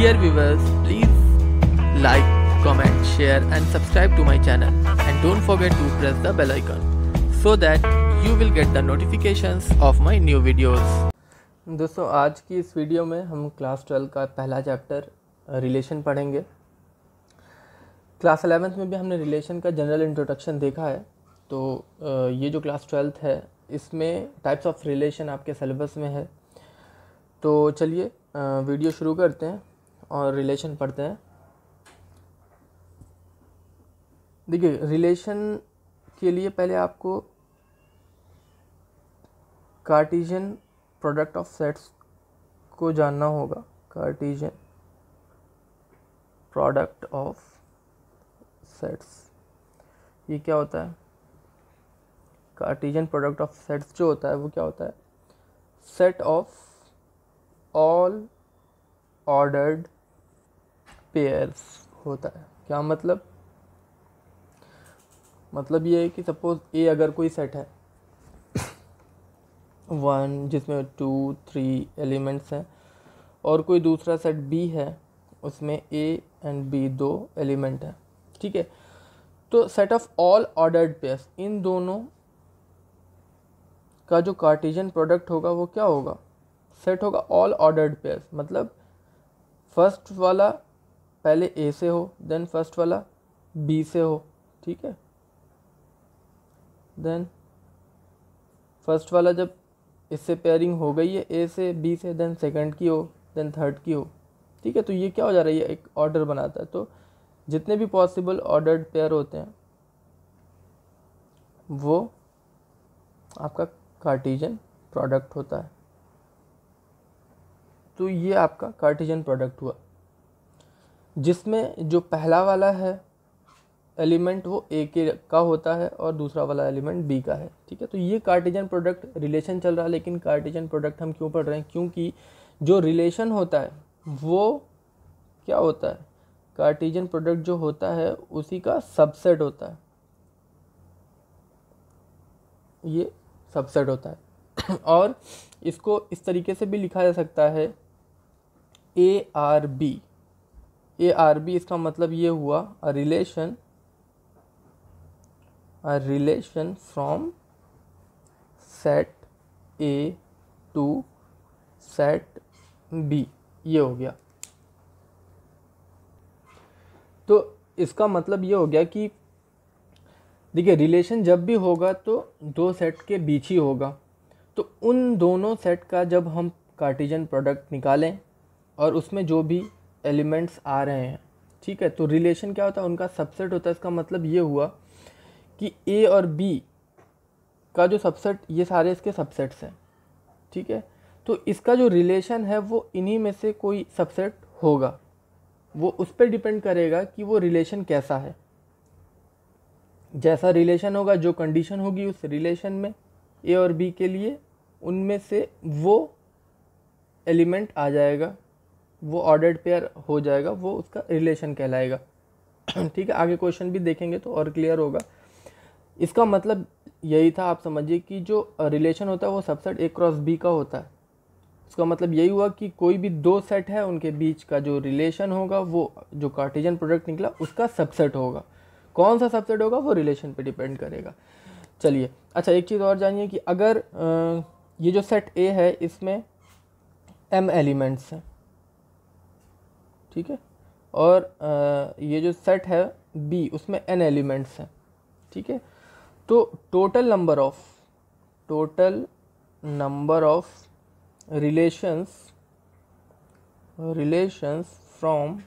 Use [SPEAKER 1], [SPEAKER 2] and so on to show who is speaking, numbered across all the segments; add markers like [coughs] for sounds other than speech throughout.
[SPEAKER 1] Dear viewers, please like, comment, share and subscribe to my channel and don't forget to press the bell icon so that you will get the notifications of my new videos. दोस्तों आज की इस video में हम class twelve का पहला chapter relation पढ़ेंगे class eleventh में भी हमने रिलेशन का जनरल इंट्रोडक्शन देखा है तो ये जो क्लास ट्वेल्थ है इसमें टाइप्स ऑफ़ रिलेशन आपके सिलेबस में है तो चलिए वीडियो शुरू करते हैं और रिलेशन पढ़ते हैं। देखिए रिलेशन के लिए पहले आपको कार्टिजन प्रोडक्ट ऑफ़ सेट्स को जानना होगा। कार्टिजन प्रोडक्ट ऑफ़ सेट्स ये क्या होता है? कार्टिजन प्रोडक्ट ऑफ़ सेट्स जो होता है, वो क्या होता है? Set of all ordered pairs होता है। क्या मतलब? मतलब ये है कि सपोज़ ए अगर कोई सेट है वन जिसमें टू थ्री एलिमेंट्स हैं, और कोई दूसरा सेट बी है, उसमें ए एंड बी दो एलिमेंट हैं, ठीक है? तो set of all ordered pairs इन दोनों का जो कार्टिजन प्रोडक्ट होगा, वो क्या होगा? सेट होगा ऑल ऑर्डर्ड पेयर्स मतलब फ़र्स्ट वाला पहले ए से हो देन फ़र्स्ट वाला बी से हो, ठीक है? देन फ़र्स्ट वाला जब इससे पेयरिंग हो गई है ए से बी से देन सेकंड की हो देन थर्ड की हो, ठीक है? तो ये क्या हो जा रहा है? एक ऑर्डर बनाता है। तो जितने भी पॉसिबल ऑर्डर्ड पेयर होते हैं, वो आपका कार्टिजन प्रोडक्ट होता है। तो ये आपका कार्टिजन प्रोडक्ट हुआ। जिसमें जो पहला वाला है एलिमेंट वो ए के का होता है और दूसरा वाला एलिमेंट बी का है, ठीक है? तो ये कार्टिजन प्रोडक्ट रिलेशन चल रहा है, लेकिन कार्टिजन प्रोडक्ट हम क्यों पढ़ रहे हैं? क्योंकि जो रिलेशन होता है, वो क्या होता है? कार्टिजन प्रोडक्ट जो होता है, उसी का सबसेट होता है। ये सबसेट होता है। [coughs] और इसको इस तरीके से भी लिखा जा सकता है A R B A R B इसका मतलब ये हुआ a relation a relation from set A to set B ये हो गया। तो इसका मतलब ये हो गया कि देखिए रिलेशन जब भी होगा तो दो सेट के बीच ही होगा। तो उन दोनों सेट का जब हम कार्टिजन प्रोडक्ट निकालें और उसमें जो भी एलिमेंट्स आ रहे हैं। ठीक है तो रिलेशन क्या होता है? उनका सबसेट होता है। इसका मतलब ये हुआ कि ए और बी का जो सबसेट ये सारे इसके सबसेट्स हैं। ठीक है? तो इसका जो रिलेशन है, वो इन्हीं में से कोई सबसेट होगा। वो उस पर डिपेंड करेगा कि वो रिलेशन कैसा है। जैसा रिलेशन होगा, जो कंडीशन होगी उस रिलेशन में ए और बी के लिए, उनमें से वो एलिमेंट आ जाएगा। वो ऑर्डर्ड पेयर हो जाएगा, वो उसका रिलेशन कहलाएगा। [clears throat] ठीक है, आगे क्वेश्चन भी देखेंगे तो और क्लियर होगा। इसका मतलब यही था, आप समझिए कि जो रिलेशन होता है वो सबसेट ए क्रॉस बी का होता है। उसका मतलब यही हुआ कि कोई भी दो सेट है, उनके बीच का जो रिलेशन होगा, वो जो कार्टिजन प्रोडक्ट निकला, उसका सबसेट होगा। कौन सा सबसेट होगा, वो रिलेशन पे डिपेंड करेगा। चलिए अच्छा एक चीज़ और जानिए कि अगर ये जो सेट ए है, इसमें एम एलिमेंट्स हैं। ठीक है? और ये जो सेट है बी उसमें एन एलिमेंट्स हैं, ठीक है? तो total number of total number of relations relations from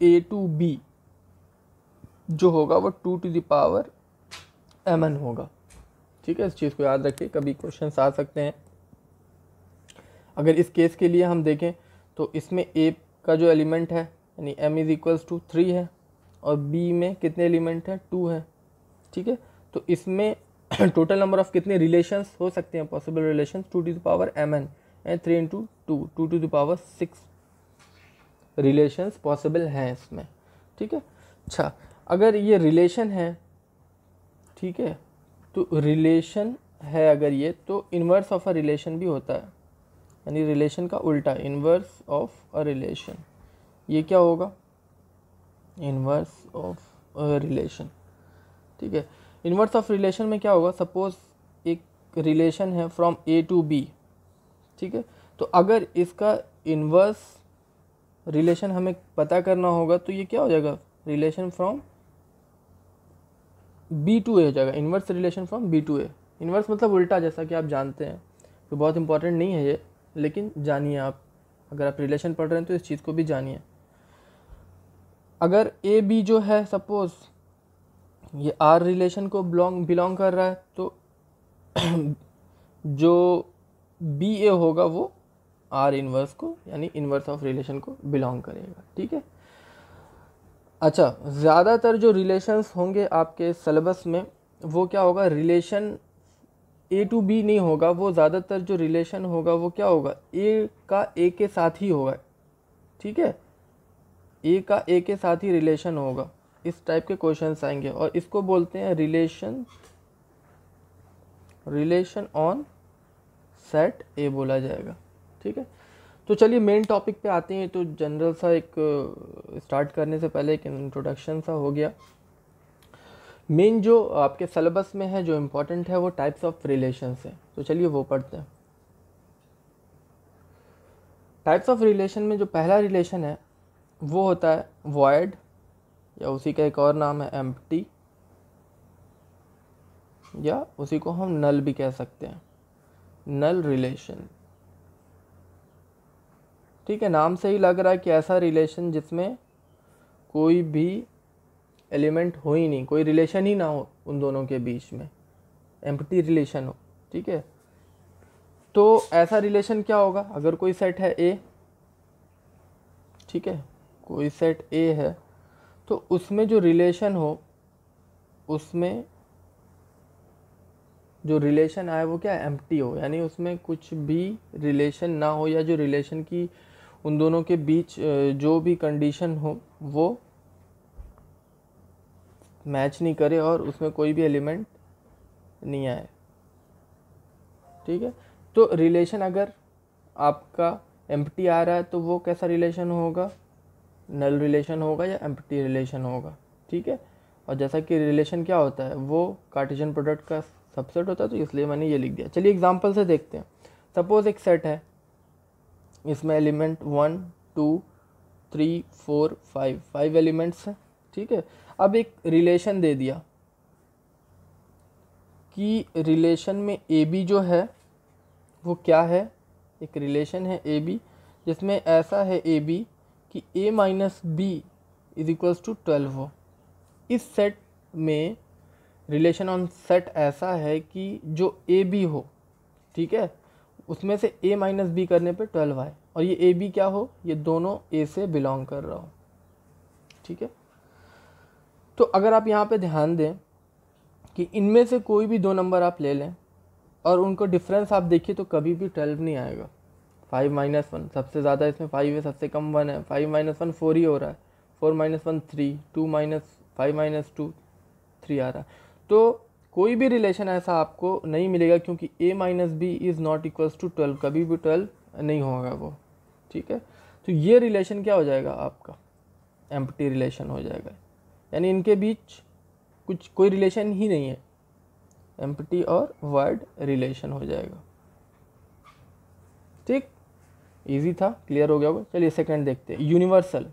[SPEAKER 1] A to B जो होगा वो two to the power m n होगा। ठीक है? इस चीज़ को याद रखिए, कभी क्वेश्चन आ सकते हैं। अगर इस केस के लिए हम देखें तो इसमें ए का जो एलिमेंट है, यानी m is equals to three है, और बी में कितने एलिमेंट हैं? टू है, ठीक है? तो इसमें टोटल नंबर ऑफ़ कितने रिलेशंस हो सकते हैं? Possible relation two to the power m n and three into two two to the power six relations possible हैं इसमें, ठीक है? अच्छा अगर ये रिलेशन है, ठीक है? तो रिलेशन है अगर ये तो इन्वर्स ऑफ़ अ रिलेशन भी होता है। यानी रिलेशन का उल्टा इन्वर्स ऑफ़ अ रिलेशन ये क्या होगा? इन्वर्स ऑफ़ रिलेशन ठीक है? इन्वर्स ऑफ़ रिलेशन में क्या होगा? सपोज़ एक रिलेशन है फ्रॉम ए टू बी ठीक है? तो अगर इसका इन्वर्स रिलेशन हमें पता करना होगा तो ये क्या हो जाएगा? Relation from B to A हो जाएगा। Inverse relation from B to A inverse मतलब उल्टा, जैसा कि आप जानते हैं। तो बहुत इंपॉर्टेंट नहीं है ये। लेकिन जानिए आप, अगर आप रिलेशन पढ़ रहे हैं तो इस चीज़ को भी जानिए। अगर ए बी जो है सपोज़ ये आर रिलेशन को बिलोंग बिलोंग कर रहा है तो [clears throat] जो बी ए होगा वो आर इनवर्स को, यानी इनवर्स ऑफ़ रिलेशन को बिलोंग करेगा, ठीक है? अच्छा ज़्यादातर जो रिलेशंस होंगे आपके सिलेबस में, वो क्या होगा? रिलेशन ए टू बी नहीं होगा, वो ज़्यादातर जो रिलेशन होगा वो क्या होगा? ए का ए के साथ ही होगा, ठीक है? ए का ए के साथ ही रिलेशन होगा, इस टाइप के क्वेश्चंस आएँगे और इसको बोलते हैं relation relation on set A बोला जाएगा, ठीक है? तो चलिए मेन टॉपिक पे आते हैं तो जनरल सा एक स्टार्ट करने से पहले एक इंट्रोडक्शन सा हो गया। मेन जो आपके सिलेबस में है, जो इम्पोर्टेंट है, वो टाइप्स ऑफ़ रिलेशंस है। तो चलिए वो पढ़ते हैं। टाइप्स ऑफ़ रिलेशन में जो पहला रिलेशन है, वो होता है वॉयड या उसी का एक और नाम है एम्प्टी या उसी को हम नल भी कह सकते हैं। नल रिलेशन ठीक है, नाम से ही लग रहा है कि ऐसा रिलेशन जिसमें कोई भी एलिमेंट हो ही नहीं, कोई रिलेशन ही ना हो उन दोनों के बीच में। एम्पटी रिलेशन हो, ठीक है? तो ऐसा रिलेशन क्या होगा? अगर कोई सेट है ए ठीक है? कोई सेट ए है तो उसमें जो रिलेशन हो, उसमें जो रिलेशन आए वो क्या एम्प्टी हो, यानी उसमें कुछ भी रिलेशन ना हो या जो रिलेशन की उन दोनों के बीच जो भी कंडीशन हो, वो मैच नहीं करे और उसमें कोई भी एलिमेंट नहीं आए। ठीक है? तो रिलेशन अगर आपका एम्प्टी आ रहा है तो वो कैसा रिलेशन होगा? नल रिलेशन होगा या एम्प्टी रिलेशन होगा? ठीक है? और जैसा कि रिलेशन क्या होता है? वो कार्टिजन प्रोडक्ट का सबसेट होता है तो इसलिए मैंने ये लिख दिया। चलिए एग्जांपल से देखते हैं। सपोज़ एक सेट है। इसमें element one two three four five five elements हैं। ठीक है? अब एक रिलेशन दे दिया कि रिलेशन में ए बी जो है, वो क्या है? एक रिलेशन है ए बी जिसमें ऐसा है ए बी कि A minus B is equals to twelve हो। इस सेट में रिलेशन ऑन सेट ऐसा है कि जो ए बी हो, ठीक है? उसमें से ए माइनस बी करने पे ट्वेल्व आए। और ये ए बी क्या हो? ये दोनों ए से बिलोंग कर रहा हो। ठीक है? तो अगर आप यहाँ पे ध्यान दें कि इनमें से कोई भी दो नंबर आप ले लें और उनको डिफरेंस आप देखिए तो कभी भी ट्वेल्व नहीं आएगा। फाइव माइनस वन सबसे ज़्यादा इसमें फाइव है, सबसे कम वन है। फाइव माइनस वन फोर ही हो रहा है। Four minus one three two minus five minus two three आ रहा है। तो कोई भी रिलेशन ऐसा आपको नहीं मिलेगा क्योंकि A minus B is not equals to twelve कभी भी ट्वेल्व नहीं होगा वो। ठीक है? तो ये रिलेशन क्या हो जाएगा आपका? एम्प्टी रिलेशन हो जाएगा। यानी इनके बीच कुछ, कोई रिलेशन ही नहीं है। एम्प्टी और वर्ड रिलेशन हो जाएगा। ठीक? इजी था क्लियर हो गया होगा। चलिए सेकंड देखते हैं। यूनिवर्सल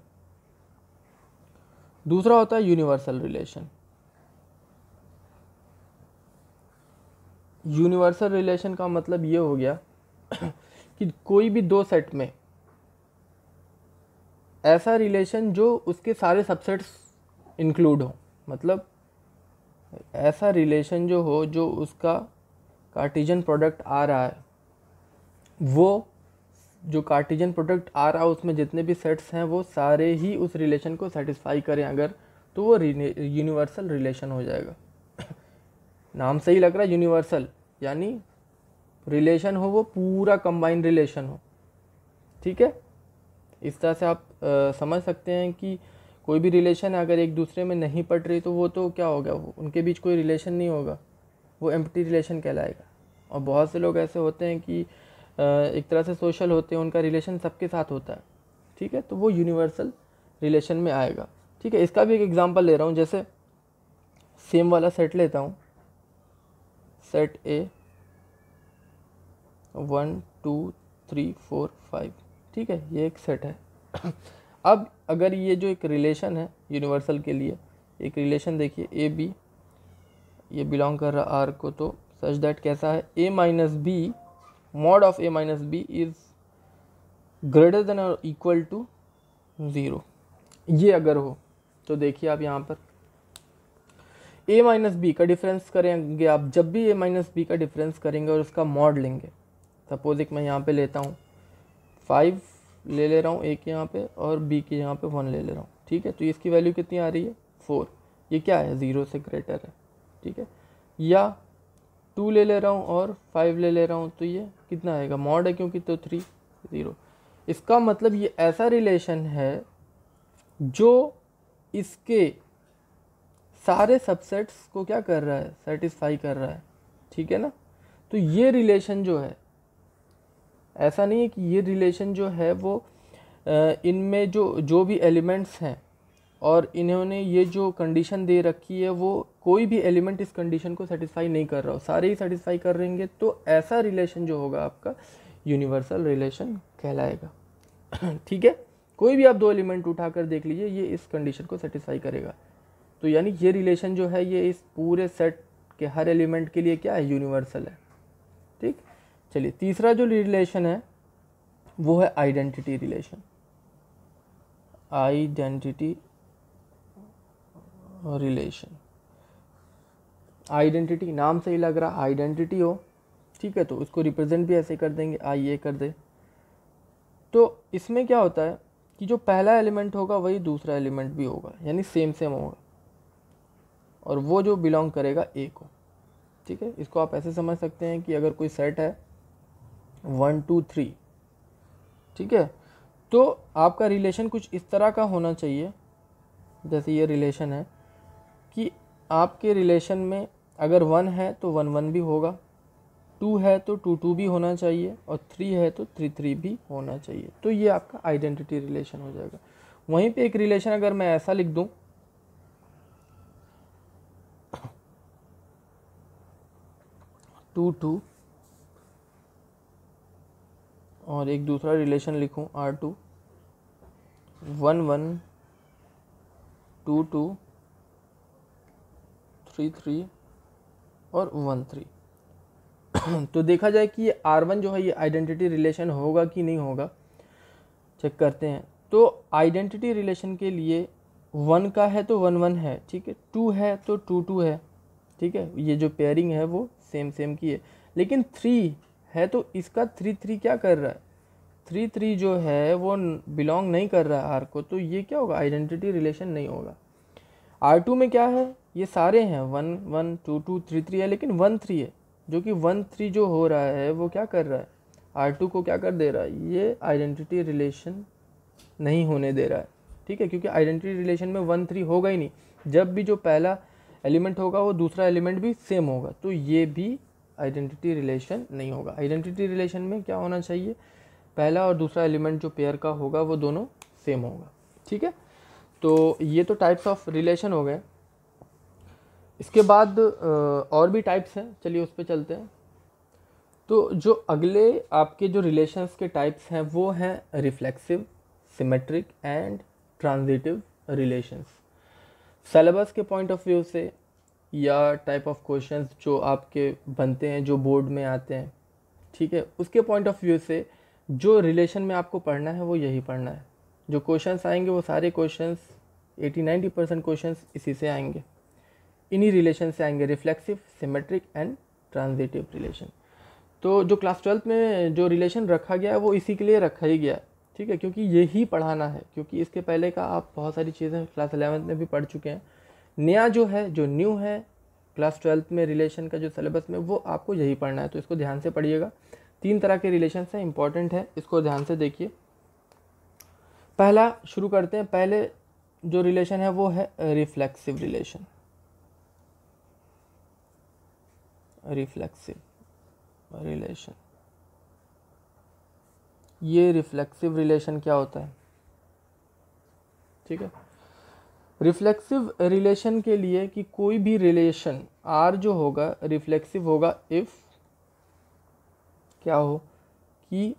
[SPEAKER 1] दूसरा होता है यूनिवर्सल रिलेशन यूनिवर्सल रिलेशन का मतलब ये हो गया [clears throat] कि कोई भी दो सेट में ऐसा रिलेशन जो उसके सारे सबसेट्स इंक्लूड हो। मतलब ऐसा रिलेशन जो हो जो उसका कार्टिजन प्रोडक्ट आ रहा है वो जो कार्टिजन प्रोडक्ट आ रहा है उसमें जितने भी सेट्स हैं वो सारे ही उस रिलेशन को सेटिस्फाई करें अगर तो वो यूनिवर्सल रिलेशन हो जाएगा। [coughs] नाम से ही लग रहा है? यूनिवर्सल यानी रिलेशन हो वो पूरा कंबाइन रिलेशन हो। ठीक है? इस तरह से आप आ, समझ सकते हैं कि कोई भी रिलेशन अगर एक दूसरे में नहीं पट रही तो वो तो क्या होगा वो उनके बीच कोई रिलेशन नहीं होगा। वो एम्प्टी रिलेशन कहलाएगा। और बहुत से लोग ऐसे होते हैं कि एक तरह से सोशल होते हैं, उनका रिलेशन सबके साथ होता है। ठीक है? तो वो यूनिवर्सल रिलेशन में आएगा। ठीक है? इसका भी एक एग्ज़ाम्पल ले रहा हूँ। जैसे सेम वाला सेट लेता हूँ। Set A one two three four five ठीक है? ये एक सेट है। अब अगर ये जो एक रिलेशन है यूनिवर्सल के लिए, एक रिलेशन देखिए ए बी ये बिलोंग कर रहा आर को तो सच दैट कैसा है? A minus B mod of A minus B is greater than और इक्वल टू ज़ीरो ये अगर हो तो देखिए आप यहाँ पर। ए माइनस बी का डिफरेंस करेंगे आप, जब भी ए माइनस बी का डिफरेंस करेंगे और उसका मॉड लेंगे। सपोज़ एक मैं यहाँ पे लेता हूँ फाइव ले ले रहा हूँ ए के यहाँ पे और बी के यहाँ पे वन ले ले रहा हूँ, ठीक है? तो इसकी वैल्यू कितनी आ रही है? फोर ये क्या है? ज़ीरो से ग्रेटर है, ठीक है? या टू ले ले रहा हूँ और फाइव ले ले रहा हूँ तो ये कितना आएगा? मॉड है क्योंकि तो थ्री ज़ीरो इसका मतलब ये ऐसा रिलेशन है जो इसके सारे सबसेट्स को क्या कर रहा है? सेटिस्फाई कर रहा है, ठीक है ना? तो ये रिलेशन जो है ऐसा नहीं है कि ये रिलेशन जो है वो इनमें जो जो भी एलिमेंट्स हैं और इन्होंने ये जो कंडीशन दे रखी है वो कोई भी एलिमेंट इस कंडीशन को सेटिस्फाई नहीं कर रहा हो। सारे ही सेटिस्फाई कर रहेंगे तो ऐसा रिलेशन जो होगा आपका यूनिवर्सल रिलेशन कहलाएगा। [clears throat] ठीक है? कोई भी आप दो एलिमेंट उठाकर देख लीजिए, ये इस कंडीशन को सेटिस्फाई करेगा। तो यानी ये रिलेशन जो है, ये इस पूरे सेट के हर एलिमेंट के लिए क्या है? यूनिवर्सल है। चलिए, तीसरा जो रिलेशन है, वो है identity relation identity relation identity नाम से ही लग रहा आइडेंटिटी हो, ठीक है तो उसको रिप्रेजेंट भी ऐसे कर देंगे आई ये कर दे. तो इसमें क्या होता है कि जो पहला एलिमेंट होगा, वही दूसरा एलिमेंट भी होगा, यानी सेम सेम होगा. और वो जो बिलोंग करेगा ए को ठीक है, इसको आप ऐसे समझ सकते हैं कि अगर कोई सेट है वन टू थ्री, ठीक है? तो आपका रिलेशन कुछ इस तरह का होना चाहिए, जैसे ये रिलेशन है, कि आपके रिलेशन में अगर वन है तो वन वन भी होगा, टू है तो टू टू भी होना चाहिए और थ्री है तो थ्री थ्री भी होना चाहिए। तो ये आपका आइडेंटिटी रिलेशन हो जाएगा। वहीं पे एक रिलेशन अगर मैं ऐसा लिख दूँ, [coughs] टू टू और एक दूसरा रिलेशन लिखूं R two one one two two three three और वन थ्री [coughs] तो देखा जाए कि ये आर वन जो है, ये आइडेंटिटी रिलेशन होगा कि नहीं होगा? चेक करते हैं. तो आइडेंटिटी रिलेशन के लिए वन का है तो वन वन है, ठीक है? टू है तो टू टू है, ठीक है? ये जो पेयरिंग है वो सेम सेम की है. लेकिन थ्री है तो इसका थ्री थ्री क्या कर रहा है? थ्री थ्री जो है, वो बिलोंग नहीं कर रहा है आर को तो ये क्या होगा? आइडेंटिटी रिलेशन नहीं होगा। आर टू में क्या है? ये सारे हैं। One one two two three three है, लेकिन वन थ्री है, जो कि वन थ्री जो हो रहा है, वो क्या कर रहा है? आर टू को क्या कर दे रहा है? ये आइडेंटिटी रिलेशन नहीं होने दे रहा है। ठीक है? क्योंकि आइडेंटिटी रिलेशन में वन थ्री होगा ही नहीं। जब भी जो पहला एलिमेंट होगा, वो दूसरा एलिमेंट भी सेम होगा। तो ये भी आइडेंटिटी रिलेशन नहीं होगा। आइडेंटिटी रिलेशन में क्या होना चाहिए? पहला और दूसरा एलिमेंट जो पेयर का होगा, वो दोनों सेम होगा। ठीक है? तो ये तो टाइप्स ऑफ़ रिलेशन हो गए। इसके बाद और भी टाइप्स हैं। चलिए उस पर चलते हैं। तो जो अगले आपके जो रिलेशंस के टाइप्स हैं, वो हैं reflexive symmetric and transitive relations syllabus के पॉइंट ऑफ़ व्यू से या टाइप ऑफ़ क्वेश्चंस जो आपके बनते हैं, जो बोर्ड में आते हैं, ठीक है? उसके पॉइंट ऑफ़ व्यू से जो रिलेशन में आपको पढ़ना है, वो यही पढ़ना है। जो क्वेश्चंस आएँगे, वो सारे क्वेश्चंस 80-90 परसेंट क्वेश्चन इसी से आएँगे। इन्हीं रिलेशन से आएँगे reflexive symmetric and transitive relation तो जो क्लास ट्वेल्थ में जो रिलेशन रखा गया है, वो इसी के लिए रखा ही गया है, ठीक है? क्योंकि यही पढ़ाना है, क्योंकि इसके पहले का आप बहुत सारी चीज़ें क्लास एलेवेंथ में भी पढ़ चुके हैं। नया जो है, जो न्यू है क्लास ट्वेल्थ में रिलेशन का जो सिलेबस में, वो आपको यही पढ़ना है तो इसको ध्यान से पढ़िएगा। तीन तरह के रिलेशन हैं इंपॉर्टेंट है, इसको ध्यान से देखिए। पहला शुरू करते हैं, पहले जो रिलेशन है, वो है रिफ्लेक्सिव रिलेशन रिफ्लेक्सिव रिलेशन ये रिफ्लेक्सिव रिलेशन क्या होता है? ठीक है? रिफ्लेक्सिव रिलेशन के लिए कि कोई भी रिलेशन आर जो होगा, रिफ्लेक्सिव होगा इफ़ क्या हो? कि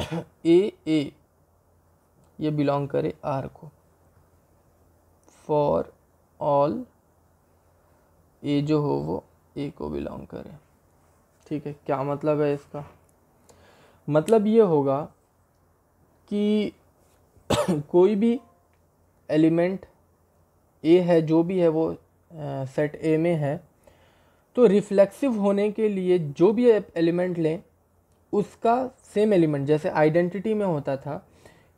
[SPEAKER 1] [coughs] ए ए ये बिलोंग करे आर को। फॉर ऑल ए जो हो, वो ए को बिलोंग करे। ठीक है, क्या मतलब है इसका? मतलब ये होगा कि [coughs] कोई भी एलिमेंट ए है, जो भी है वो सेट ए में है। तो रिफ्लेक्सिव होने के लिए जो भी एलिमेंट लें, उसका सेम एलिमेंट जैसे आइडेंटिटी में होता था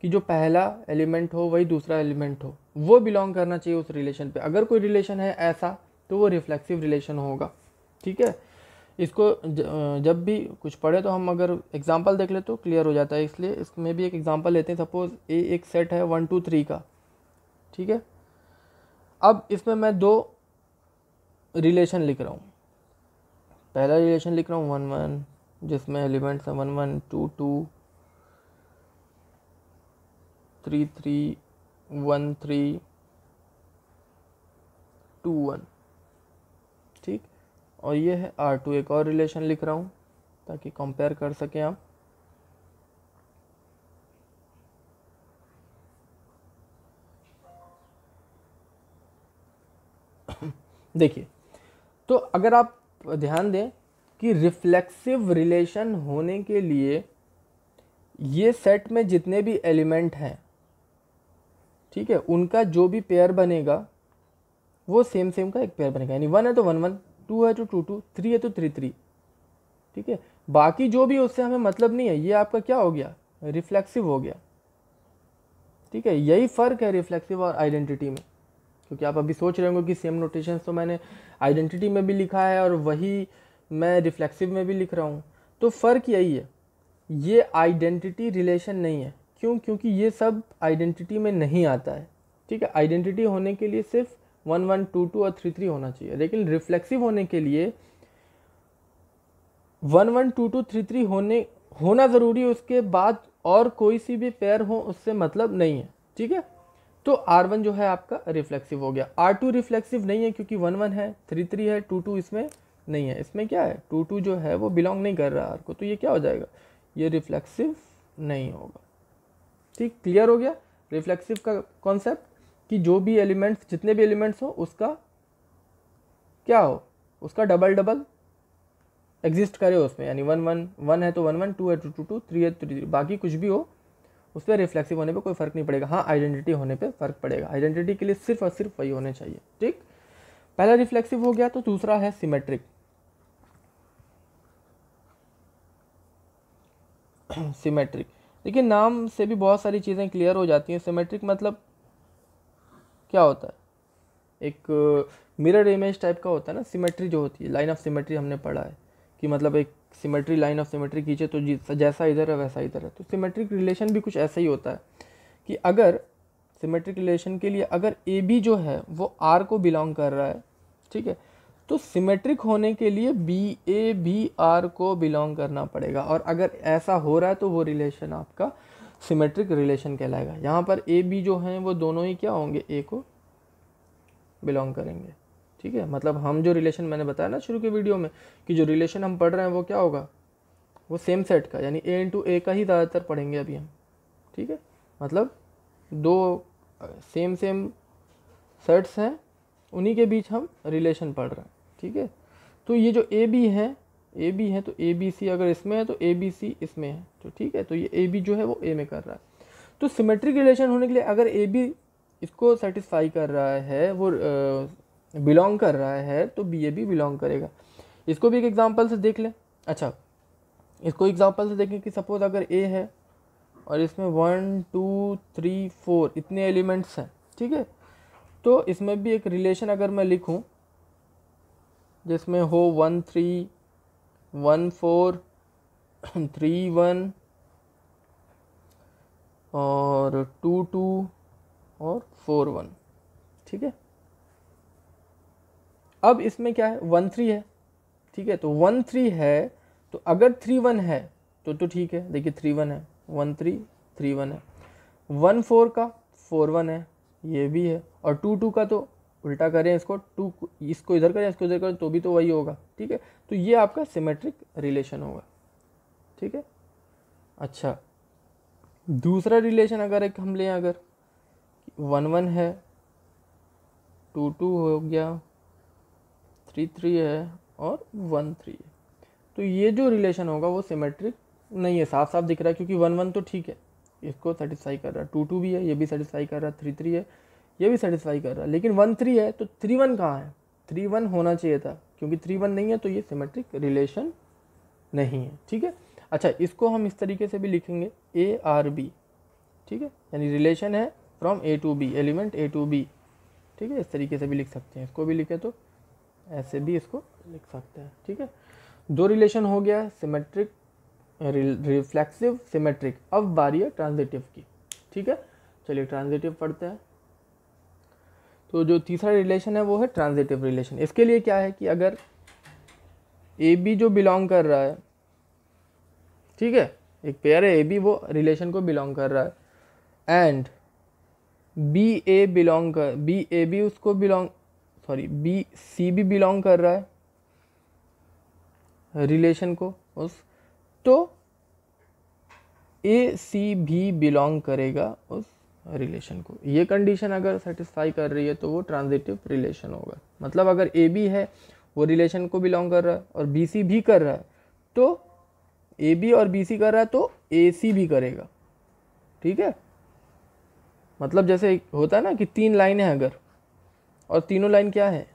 [SPEAKER 1] कि जो पहला एलिमेंट हो, वही दूसरा एलिमेंट हो, वो बिलोंग करना चाहिए उस रिलेशन पे। अगर कोई रिलेशन है ऐसा तो वो रिफ्लेक्सिव रिलेशन होगा, ठीक है? इसको जब भी कुछ पढ़े तो हम अगर एग्जांपल देख ले तो क्लियर हो जाता है। इसलिए इसमें भी एक एग्जांपल लेते हैं। सपोज़ ए एक सेट है वन टू थ्री का। ठीक है? अब इसमें मैं दो रिलेशन लिख रहा हूँ। पहला रिलेशन लिख रहा हूँ वन वन जिसमें एलिमेंट्स हैं one one two two three three one three two one ठीक? और ये है आर टू एक और रिलेशन लिख रहा हूँ, ताकि कंपेयर कर सकें आप। देखिए तो अगर आप ध्यान दें कि रिफ्लेक्सिव रिलेशन होने के लिए ये सेट में जितने भी एलिमेंट हैं, ठीक है, उनका जो भी पेयर बनेगा, वो सेम सेम का एक पेयर बनेगा। यानी वन है तो वन वन टू है तो टू टू थ्री है तो थ्री थ्री ठीक है? बाकी जो भी उससे हमें मतलब नहीं है, ये आपका क्या हो गया? रिफ्लेक्सिव हो गया। ठीक है, यही फ़र्क है रिफ्लेक्सिव और आइडेंटिटी में। क्योंकि आप अभी सोच रहे होंगे कि सेम नोटेशन तो मैंने आइडेंटिटी में भी लिखा है और वही मैं रिफ्लेक्सिव में भी लिख रहा हूँ। तो फ़र्क यही है, ये आइडेंटिटी रिलेशन नहीं है। क्यों? क्योंकि ये सब आइडेंटिटी में नहीं आता है। ठीक है आइडेंटिटी होने के लिए सिर्फ़ वन वन टू टू और थ्री थ्री होना चाहिए। लेकिन रिफ्लेक्सिव होने के लिए one one two two three three होने, होना ज़रूरी है, उसके बाद और कोई सी भी पेयर हो, उससे मतलब नहीं है। ठीक है? तो आर वन जो है आपका रिफ्लेक्सिव हो गया। आर टू रिफ्लेक्सिव नहीं है क्योंकि वन वन है थ्री थ्री है टू टू इसमें नहीं है। इसमें क्या है? टू टू जो है वो बिलोंग नहीं कर रहा आर को तो ये क्या हो जाएगा? ये रिफ्लेक्सिव नहीं होगा। ठीक क्लियर हो गया? रिफ्लेक्सिव का कॉन्सेप्ट कि जो भी एलिमेंट्स जितने भी एलिमेंट्स हो, उसका क्या हो? उसका डबल डबल एग्जिस्ट करे उसमें। यानी वन वन वन है तो वन वन टू है टू टू टू थ्री है थ्री बाकी कुछ भी हो उस पर रिफ्लेक्सिव होने पे कोई फ़र्क नहीं पड़ेगा। हाँ आइडेंटिटी होने पे फ़र्क पड़ेगा। आइडेंटिटी के लिए सिर्फ़ और सिर्फ़ वही होने चाहिए, ठीक? पहला रिफ्लेक्सिव हो गया तो दूसरा है सिमेट्रिक सिमेट्रिक [clears throat] देखिए, नाम से भी बहुत सारी चीज़ें क्लियर हो जाती हैं। सिमेट्रिक मतलब क्या होता है? एक मिरर इमेज टाइप का होता है ना सिमेट्री जो होती है लाइन ऑफ़ सिमेट्री हमने पढ़ा है। कि मतलब एक सिमेट्री लाइन ऑफ़ सिमेट्री खींचे तो जैसा इधर है वैसा इधर है। तो सिमेट्रिक रिलेशन भी कुछ ऐसा ही होता है कि अगर सिमेट्रिक रिलेशन के लिए अगर ए बी जो है, वो आर को बिलोंग कर रहा है, ठीक है? तो सिमेट्रिक होने के लिए बी ए बी आर को बिलोंग करना पड़ेगा। और अगर ऐसा हो रहा है तो वो रिलेशन आपका सिमेट्रिक रिलेशन कहलाएगा। यहाँ पर ए बी जो हैं, वो दोनों ही क्या होंगे? ए को बिलोंग करेंगे। ठीक है? मतलब हम जो रिलेशन मैंने बताया ना शुरू के वीडियो में, कि जो रिलेशन हम पढ़ रहे हैं वो क्या होगा? वो सेम सेट का, यानी ए इंटू ए का ही ज़्यादातर पढ़ेंगे अभी हम। ठीक है? मतलब दो सेम सेम सेट्स हैं, उन्हीं के बीच हम रिलेशन पढ़ रहे हैं। ठीक है? तो ये जो ए बी है ए बी है तो ए बी सी अगर इसमें है तो ए बी सी इसमें है। तो ठीक है? तो ये ए बी जो है वो ए में कर रहा है। तो सिमेट्रिक रिलेशन होने के लिए अगर ए बी इसको सेटिस्फाई कर रहा है, वो बिलोंग कर रहा है तो बी ए भी बिलोंग करेगा। इसको भी एक एग्जांपल से देख लें। अच्छा इसको एग्जांपल से देखें कि सपोज़ अगर ए है और इसमें वन टू थ्री फोर इतने एलिमेंट्स हैं, ठीक है? तो इसमें भी एक रिलेशन अगर मैं लिखूं, जिसमें हो one three one four three one और टू टू और फोर वन ठीक है? अब इसमें क्या है? वन थ्री है। ठीक है? तो वन थ्री है तो अगर थ्री वन है तो तो ठीक है। देखिए थ्री वन है। वन थ्री थ्री वन है। वन फोर का फोर वन है, ये भी है। और टू टू का तो उल्टा करें इसको टू इसको इधर करें, इसको इधर करें तो भी तो वही होगा। ठीक है? तो ये आपका सिमेट्रिक रिलेशन होगा। ठीक है? अच्छा। दूसरा रिलेशन अगर एक हम लें अगर वन वन है टू टू हो गया थ्री थ्री है और वन थ्री है। तो ये जो रिलेशन होगा, वो सिमेट्रिक नहीं है। साफ़ साफ़ दिख रहा है क्योंकि वन वन तो ठीक है। इसको सेटिस्फाई कर रहा है। टू टू भी है, ये भी सेटिस्फाई कर रहा है। थ्री थ्री है, ये भी सेटिस्फाई कर रहा है। लेकिन वन थ्री है तो थ्री वन कहाँ है? थ्री वन होना चाहिए था। क्योंकि थ्री वन नहीं है तो ये सिमेट्रिक रिलेशन नहीं है। ठीक है? अच्छा इसको हम इस तरीके से भी लिखेंगे। ए आर बी ठीक है? यानी रिलेशन है from A to B element A to B ठीक है? इस तरीके से भी लिख सकते हैं। इसको भी लिखे तो ऐसे भी इसको लिख सकते हैं, ठीक है? दो रिलेशन हो गया सिमेट्रिक रिफ्लेक्सिव सिमेट्रिक अब बारी है ट्रांजिटिव की, ठीक है? चलिए ट्रांजिटिव पढ़ते हैं। तो जो तीसरा रिलेशन है वो है ट्रांजिटिव रिलेशन इसके लिए क्या है कि अगर ए बी जो बिलोंग कर रहा है, ठीक है? एक पेयर है ए बी वो रिलेशन को बिलोंग कर रहा है. एंड बी ए बिलोंग कर बी ए बी उसको बिलोंग सॉरी बी सी भी बिलोंग कर रहा है रिलेशन को उस तो ए सी भी बिलोंग करेगा उस रिलेशन को। ये कंडीशन अगर सेटिस्फाई कर रही है तो वो ट्रांजिटिव रिलेशन होगा। मतलब अगर ए बी है, वो रिलेशन को बिलोंग कर रहा है और बी सी भी कर रहा है तो ए बी और बी सी कर रहा है तो ए सी भी करेगा। ठीक है? मतलब जैसे होता है ना कि तीन लाइनें हैं अगर और तीनों लाइन क्या है?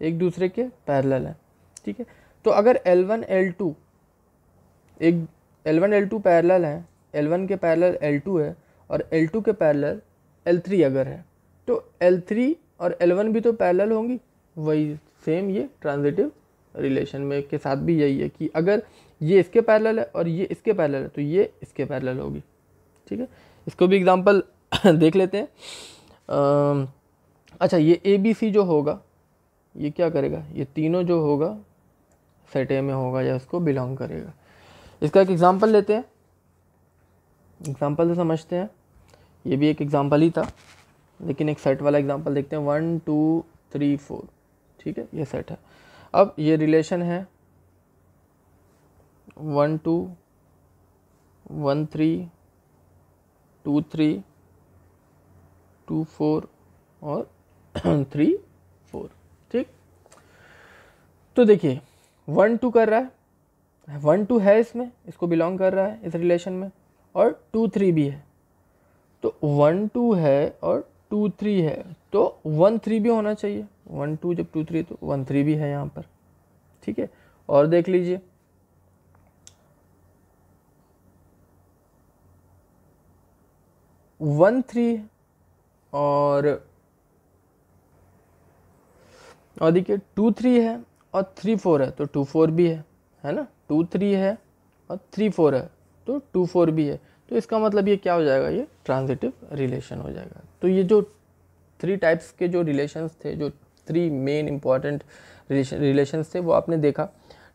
[SPEAKER 1] एक दूसरे के पैरेलल है ठीक है? तो अगर L1 L2 एक L1 L2 पैरेलल है L1 के पैरेलल L2 है और L2 के पैरेलल L3 अगर है तो L3 और L1 भी तो पैरेलल होंगी। वही सेम ये ट्रांजिटिव रिलेशन में के साथ भी यही है कि अगर ये इसके पैरेलल है और ये इसके पैरेलल है तो ये इसके पैरेलल होगी ठीक है? इसको भी एग्जांपल [coughs] देख लेते हैं। आ, अच्छा ये ए बी सी जो होगा, ये क्या करेगा? ये तीनों जो होगा सेट ए में होगा या उसको बिलोंग करेगा। इसका एक एग्ज़ाम्पल लेते हैं। एग्ज़ाम्पल से समझते हैं। ये भी एक एग्ज़ाम्पल ही था, लेकिन एक सेट वाला एग्ज़ाम्पल देखते हैं। वन टू थ्री फोर ठीक है? ये सेट है। अब ये रिलेशन है। One two one three two three two four और [coughs] थ्री फोर ठीक? तो देखिए वन टू कर रहा है। वन टू है इसमें, इसको बिलोंग कर रहा है इस रिलेशन में, और टू थ्री भी है। तो वन टू है और टू थ्री है। तो वन थ्री भी होना चाहिए। वन टू जब टू थ्री तो वन थ्री भी है यहाँ पर। ठीक है? और देख लीजिए। वन थ्री और और देखिए टू थ्री है और थ्री फोर है तो टू फोर भी है है ना? टू थ्री है और थ्री फोर है तो टू फोर भी है। तो इसका मतलब ये क्या हो जाएगा? ये ट्रांजिटिव रिलेशन हो जाएगा। तो ये जो थ्री टाइप्स के जो रिलेशंस थे, जो थ्री मेन इंपॉर्टेंट रिलेशंस थे, वो आपने देखा।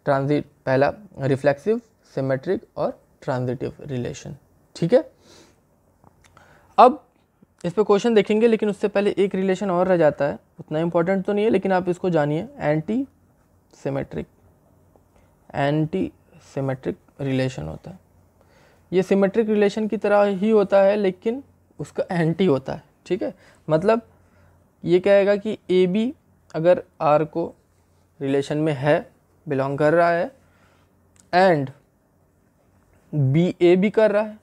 [SPEAKER 1] ट्रांजिट पहला रिफ्लेक्सिव सिमेट्रिक और ट्रांजिटिव रिलेशन ठीक है? अब इस पर क्वेश्चन देखेंगे, लेकिन उससे पहले एक रिलेशन और रह जाता है। उतना इंपॉर्टेंट तो नहीं है, लेकिन आप इसको जानिए anti symmetric anti symmetric relation होता है। ये सिमेट्रिक रिलेशन की तरह ही होता है, लेकिन उसका एंटी होता है, ठीक है? मतलब ये कहेगा कि ए बी अगर आर को रिलेशन में है बिलोंग कर रहा है एंड बी ए भी कर रहा है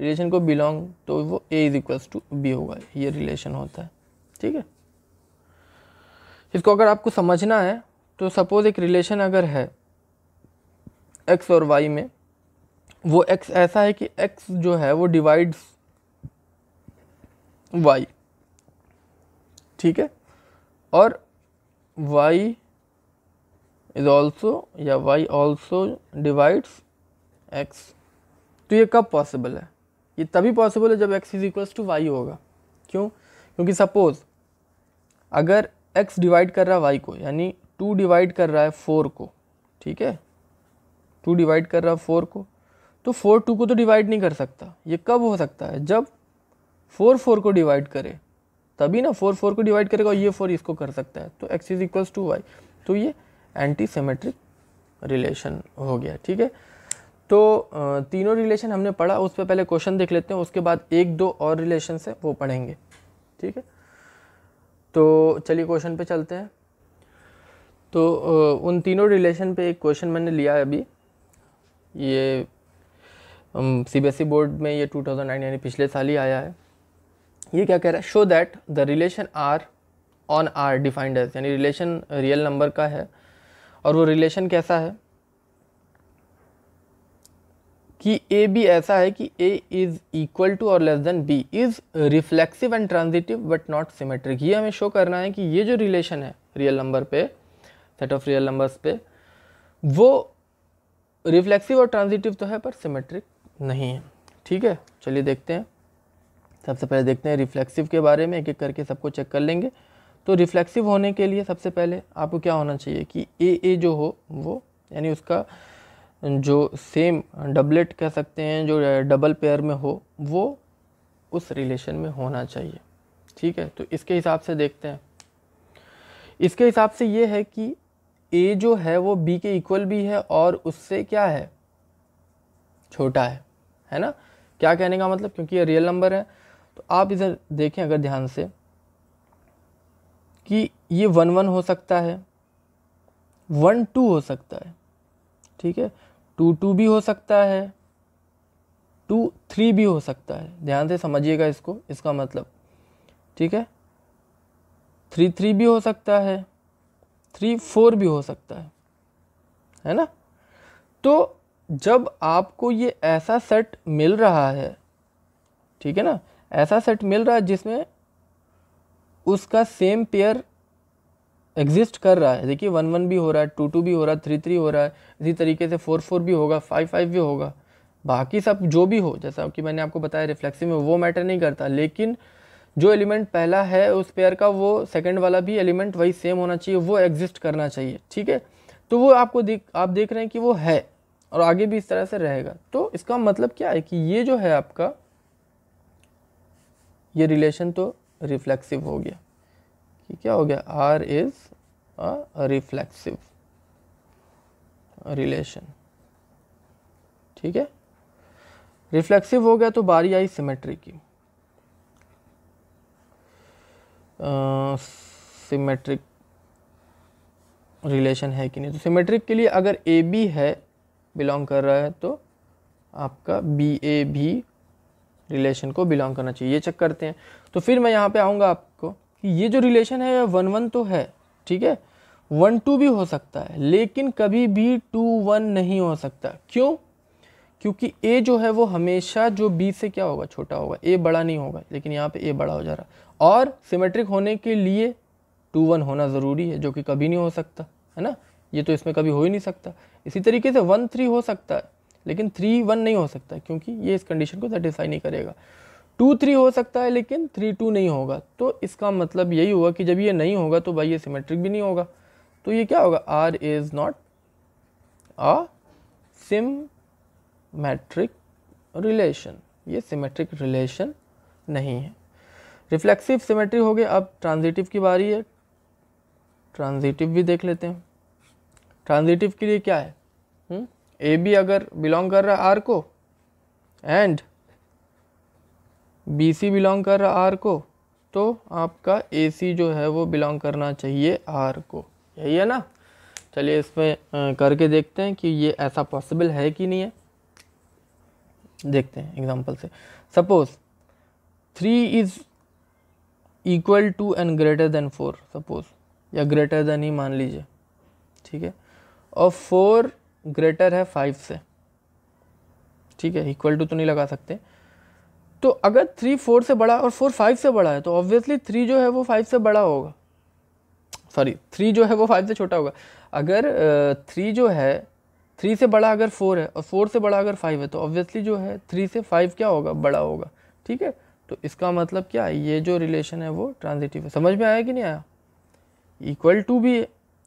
[SPEAKER 1] रिलेशन को बिलोंग तो वो A is equals to B होगा, ये रिलेशन होता है, ठीक है? इसको अगर आपको समझना है तो सपोज़ एक रिलेशन अगर है एक्स और वाई में, वो एक्स ऐसा है कि एक्स जो है, वो डिवाइड्स वाई ठीक है? और वाई इज़ ऑल्सो या वाई ऑल्सो डिवाइड्स एक्स तो ये कब पॉसिबल है? ये तभी पॉसिबल है जब X is equals to Y होगा। क्यों? क्योंकि सपोज़ अगर एक्स डिवाइड कर रहा है वाई को, यानी टू डिवाइड कर रहा है फोर को, ठीक है? टू डिवाइड कर रहा है फोर को तो फोर टू को तो डिवाइड नहीं कर सकता। ये कब हो सकता है? जब फोर फोर को डिवाइड करे, तभी ना फोर फोर को डिवाइड करेगा और ये फोर इसको कर सकता है। तो X is equals to Y. तो ये एंटी सेमेट्रिक रिलेशन हो गया, ठीक है? तो तीनों रिलेशन हमने पढ़ा उस पर पहले क्वेश्चन देख लेते हैं, उसके बाद एक दो और रिलेशन है, वो पढ़ेंगे, ठीक है? तो चलिए क्वेश्चन पे चलते हैं। तो उन तीनों रिलेशन पे एक क्वेश्चन मैंने लिया है अभी। ये C B S E board में ये 2009 यानी पिछले साल ही आया है। ये क्या कह रहा है? Show that the relation R on R defined as यानी रिलेशन रियल नंबर का है। और वो रिलेशन कैसा है? कि ए बी ऐसा है कि ए इज़ इक्वल टू और less than B is reflexive and transitive but not symmetric ये हमें शो करना है कि ये जो रिलेशन है रियल नंबर पे सेट ऑफ़ रियल नंबर्स पे, वो रिफ्लेक्सिव और ट्रांजिटिव तो है, पर सिमेट्रिक नहीं है। ठीक है? चलिए देखते हैं। सबसे पहले देखते हैं रिफ्लेक्सिव के बारे में एक एक करके सबको चेक कर लेंगे। तो रिफ्लेक्सिव होने के लिए सबसे पहले आपको क्या होना चाहिए कि ए ए जो हो, वो, यानी उसका जो सेम डबलेट कह सकते हैं, जो डबल पेयर में हो, वो उस रिलेशन में होना चाहिए। ठीक है? तो इसके हिसाब से देखते हैं। इसके हिसाब से ये है कि ए जो है, वो बी के इक्वल भी है और उससे क्या है? छोटा है। है ना? क्या कहने का मतलब? क्योंकि ये रियल नंबर है। तो आप इधर देखें अगर ध्यान से कि ये वन वन हो सकता है वन टू हो सकता है। ठीक है? टू टू भी हो सकता है टू थ्री भी हो सकता है। ध्यान से समझिएगा इसको, इसका मतलब। ठीक है? थ्री थ्री भी हो सकता है थ्री फोर भी हो सकता है। है ना? तो जब आपको ये ऐसा सेट मिल रहा है, ठीक है ना? ऐसा सेट मिल रहा है जिसमें उसका सेम पेयर एग्जिस्ट कर रहा है। देखिए, वन वन भी हो रहा है, टू टू भी हो रहा है, थ्री थ्री हो रहा है, इसी तरीके से फोर फोर भी होगा, फाइव फाइव भी होगा। बाकी सब जो भी हो, जैसा कि मैंने आपको बताया रिफ्लेक्सिव में वो मैटर नहीं करता। लेकिन जो एलिमेंट पहला है उस पेयर का, वो सेकंड वाला भी एलिमेंट वही सेम होना चाहिए, वो एग्जिस्ट करना चाहिए, ठीक है? तो वो आपको देख, आप देख रहे हैं कि वो है और आगे भी इस तरह से रहेगा। तो इसका मतलब क्या है कि ये जो है आपका, ये रिलेशन तो रिफ्लेक्सिव हो गया। कि क्या हो गया? R is a reflexive relation ठीक है? रिफ्लेक्सिव हो गया तो बारी आई सिमेट्री की। सिमेट्रिक रिलेशन है कि नहीं? तो सिमेट्रिक के लिए अगर ए बी है बिलोंग कर रहा है तो आपका बी ए भी रिलेशन को बिलोंग करना चाहिए। ये चेक करते हैं। तो फिर मैं यहाँ पे आऊँगा आपको। कि ये जो रिलेशन है वन वन तो है, ठीक है? वन टू भी हो सकता है, लेकिन कभी भी टू वन नहीं हो सकता। क्यों? क्योंकि ए जो है, वो हमेशा जो बी से क्या होगा? छोटा होगा। ए बड़ा नहीं होगा, लेकिन यहाँ पे ए बड़ा हो जा रहा। और सिमेट्रिक होने के लिए टू वन होना ज़रूरी है, जो कि कभी नहीं हो सकता, है ना? ये तो इसमें कभी हो ही नहीं सकता। इसी तरीके से वन थ्री हो सकता है, लेकिन थ्री वन नहीं हो सकता, क्योंकि ये इस कंडीशन को सेटिस्फाई नहीं करेगा। टू थ्री हो सकता है, लेकिन थ्री टू नहीं होगा। तो इसका मतलब यही हुआ कि जब ये नहीं होगा तो भाई ये सिमेट्रिक भी नहीं होगा। तो ये क्या होगा? R is not a symmetric relation ये सिमेट्रिक रिलेशन नहीं है। रिफ्लेक्सिव सिमेट्री हो गया। अब ट्रांजिटिव की बारी है। ट्रांजिटिव भी देख लेते हैं। ट्रांजिटिव के लिए क्या है? ए बी अगर बिलोंग कर रहा है आर को एंड बी सी बिलोंग कर रहा आर को तो आपका ए सी जो है वो बिलोंग करना चाहिए आर को। यही है ना? चलिए इसमें करके देखते हैं कि ये ऐसा पॉसिबल है कि नहीं है। देखते हैं एग्जांपल से। Suppose three is equal to and greater than four suppose या ग्रेटर देन ही मान लीजिए। ठीक है? और फोर ग्रेटर है फाइव से। ठीक है? इक्वल टू तो नहीं लगा सकते। तो अगर थ्री फोर से बड़ा और फोर फाइव से बड़ा है तो ऑब्वियसली थ्री जो है वो फाइव से बड़ा होगा। सॉरी थ्री जो है वो फाइव से छोटा होगा। अगर थ्री जो है थ्री से बड़ा अगर फोर है और फोर से बड़ा अगर फाइव है तो ऑब्वियसली जो है थ्री से फाइव क्या होगा? बड़ा होगा। ठीक है? तो इसका मतलब क्या है? ये जो रिलेशन है वो ट्रांजिटिव है। समझ में आया कि नहीं आया? इक्वल टू भी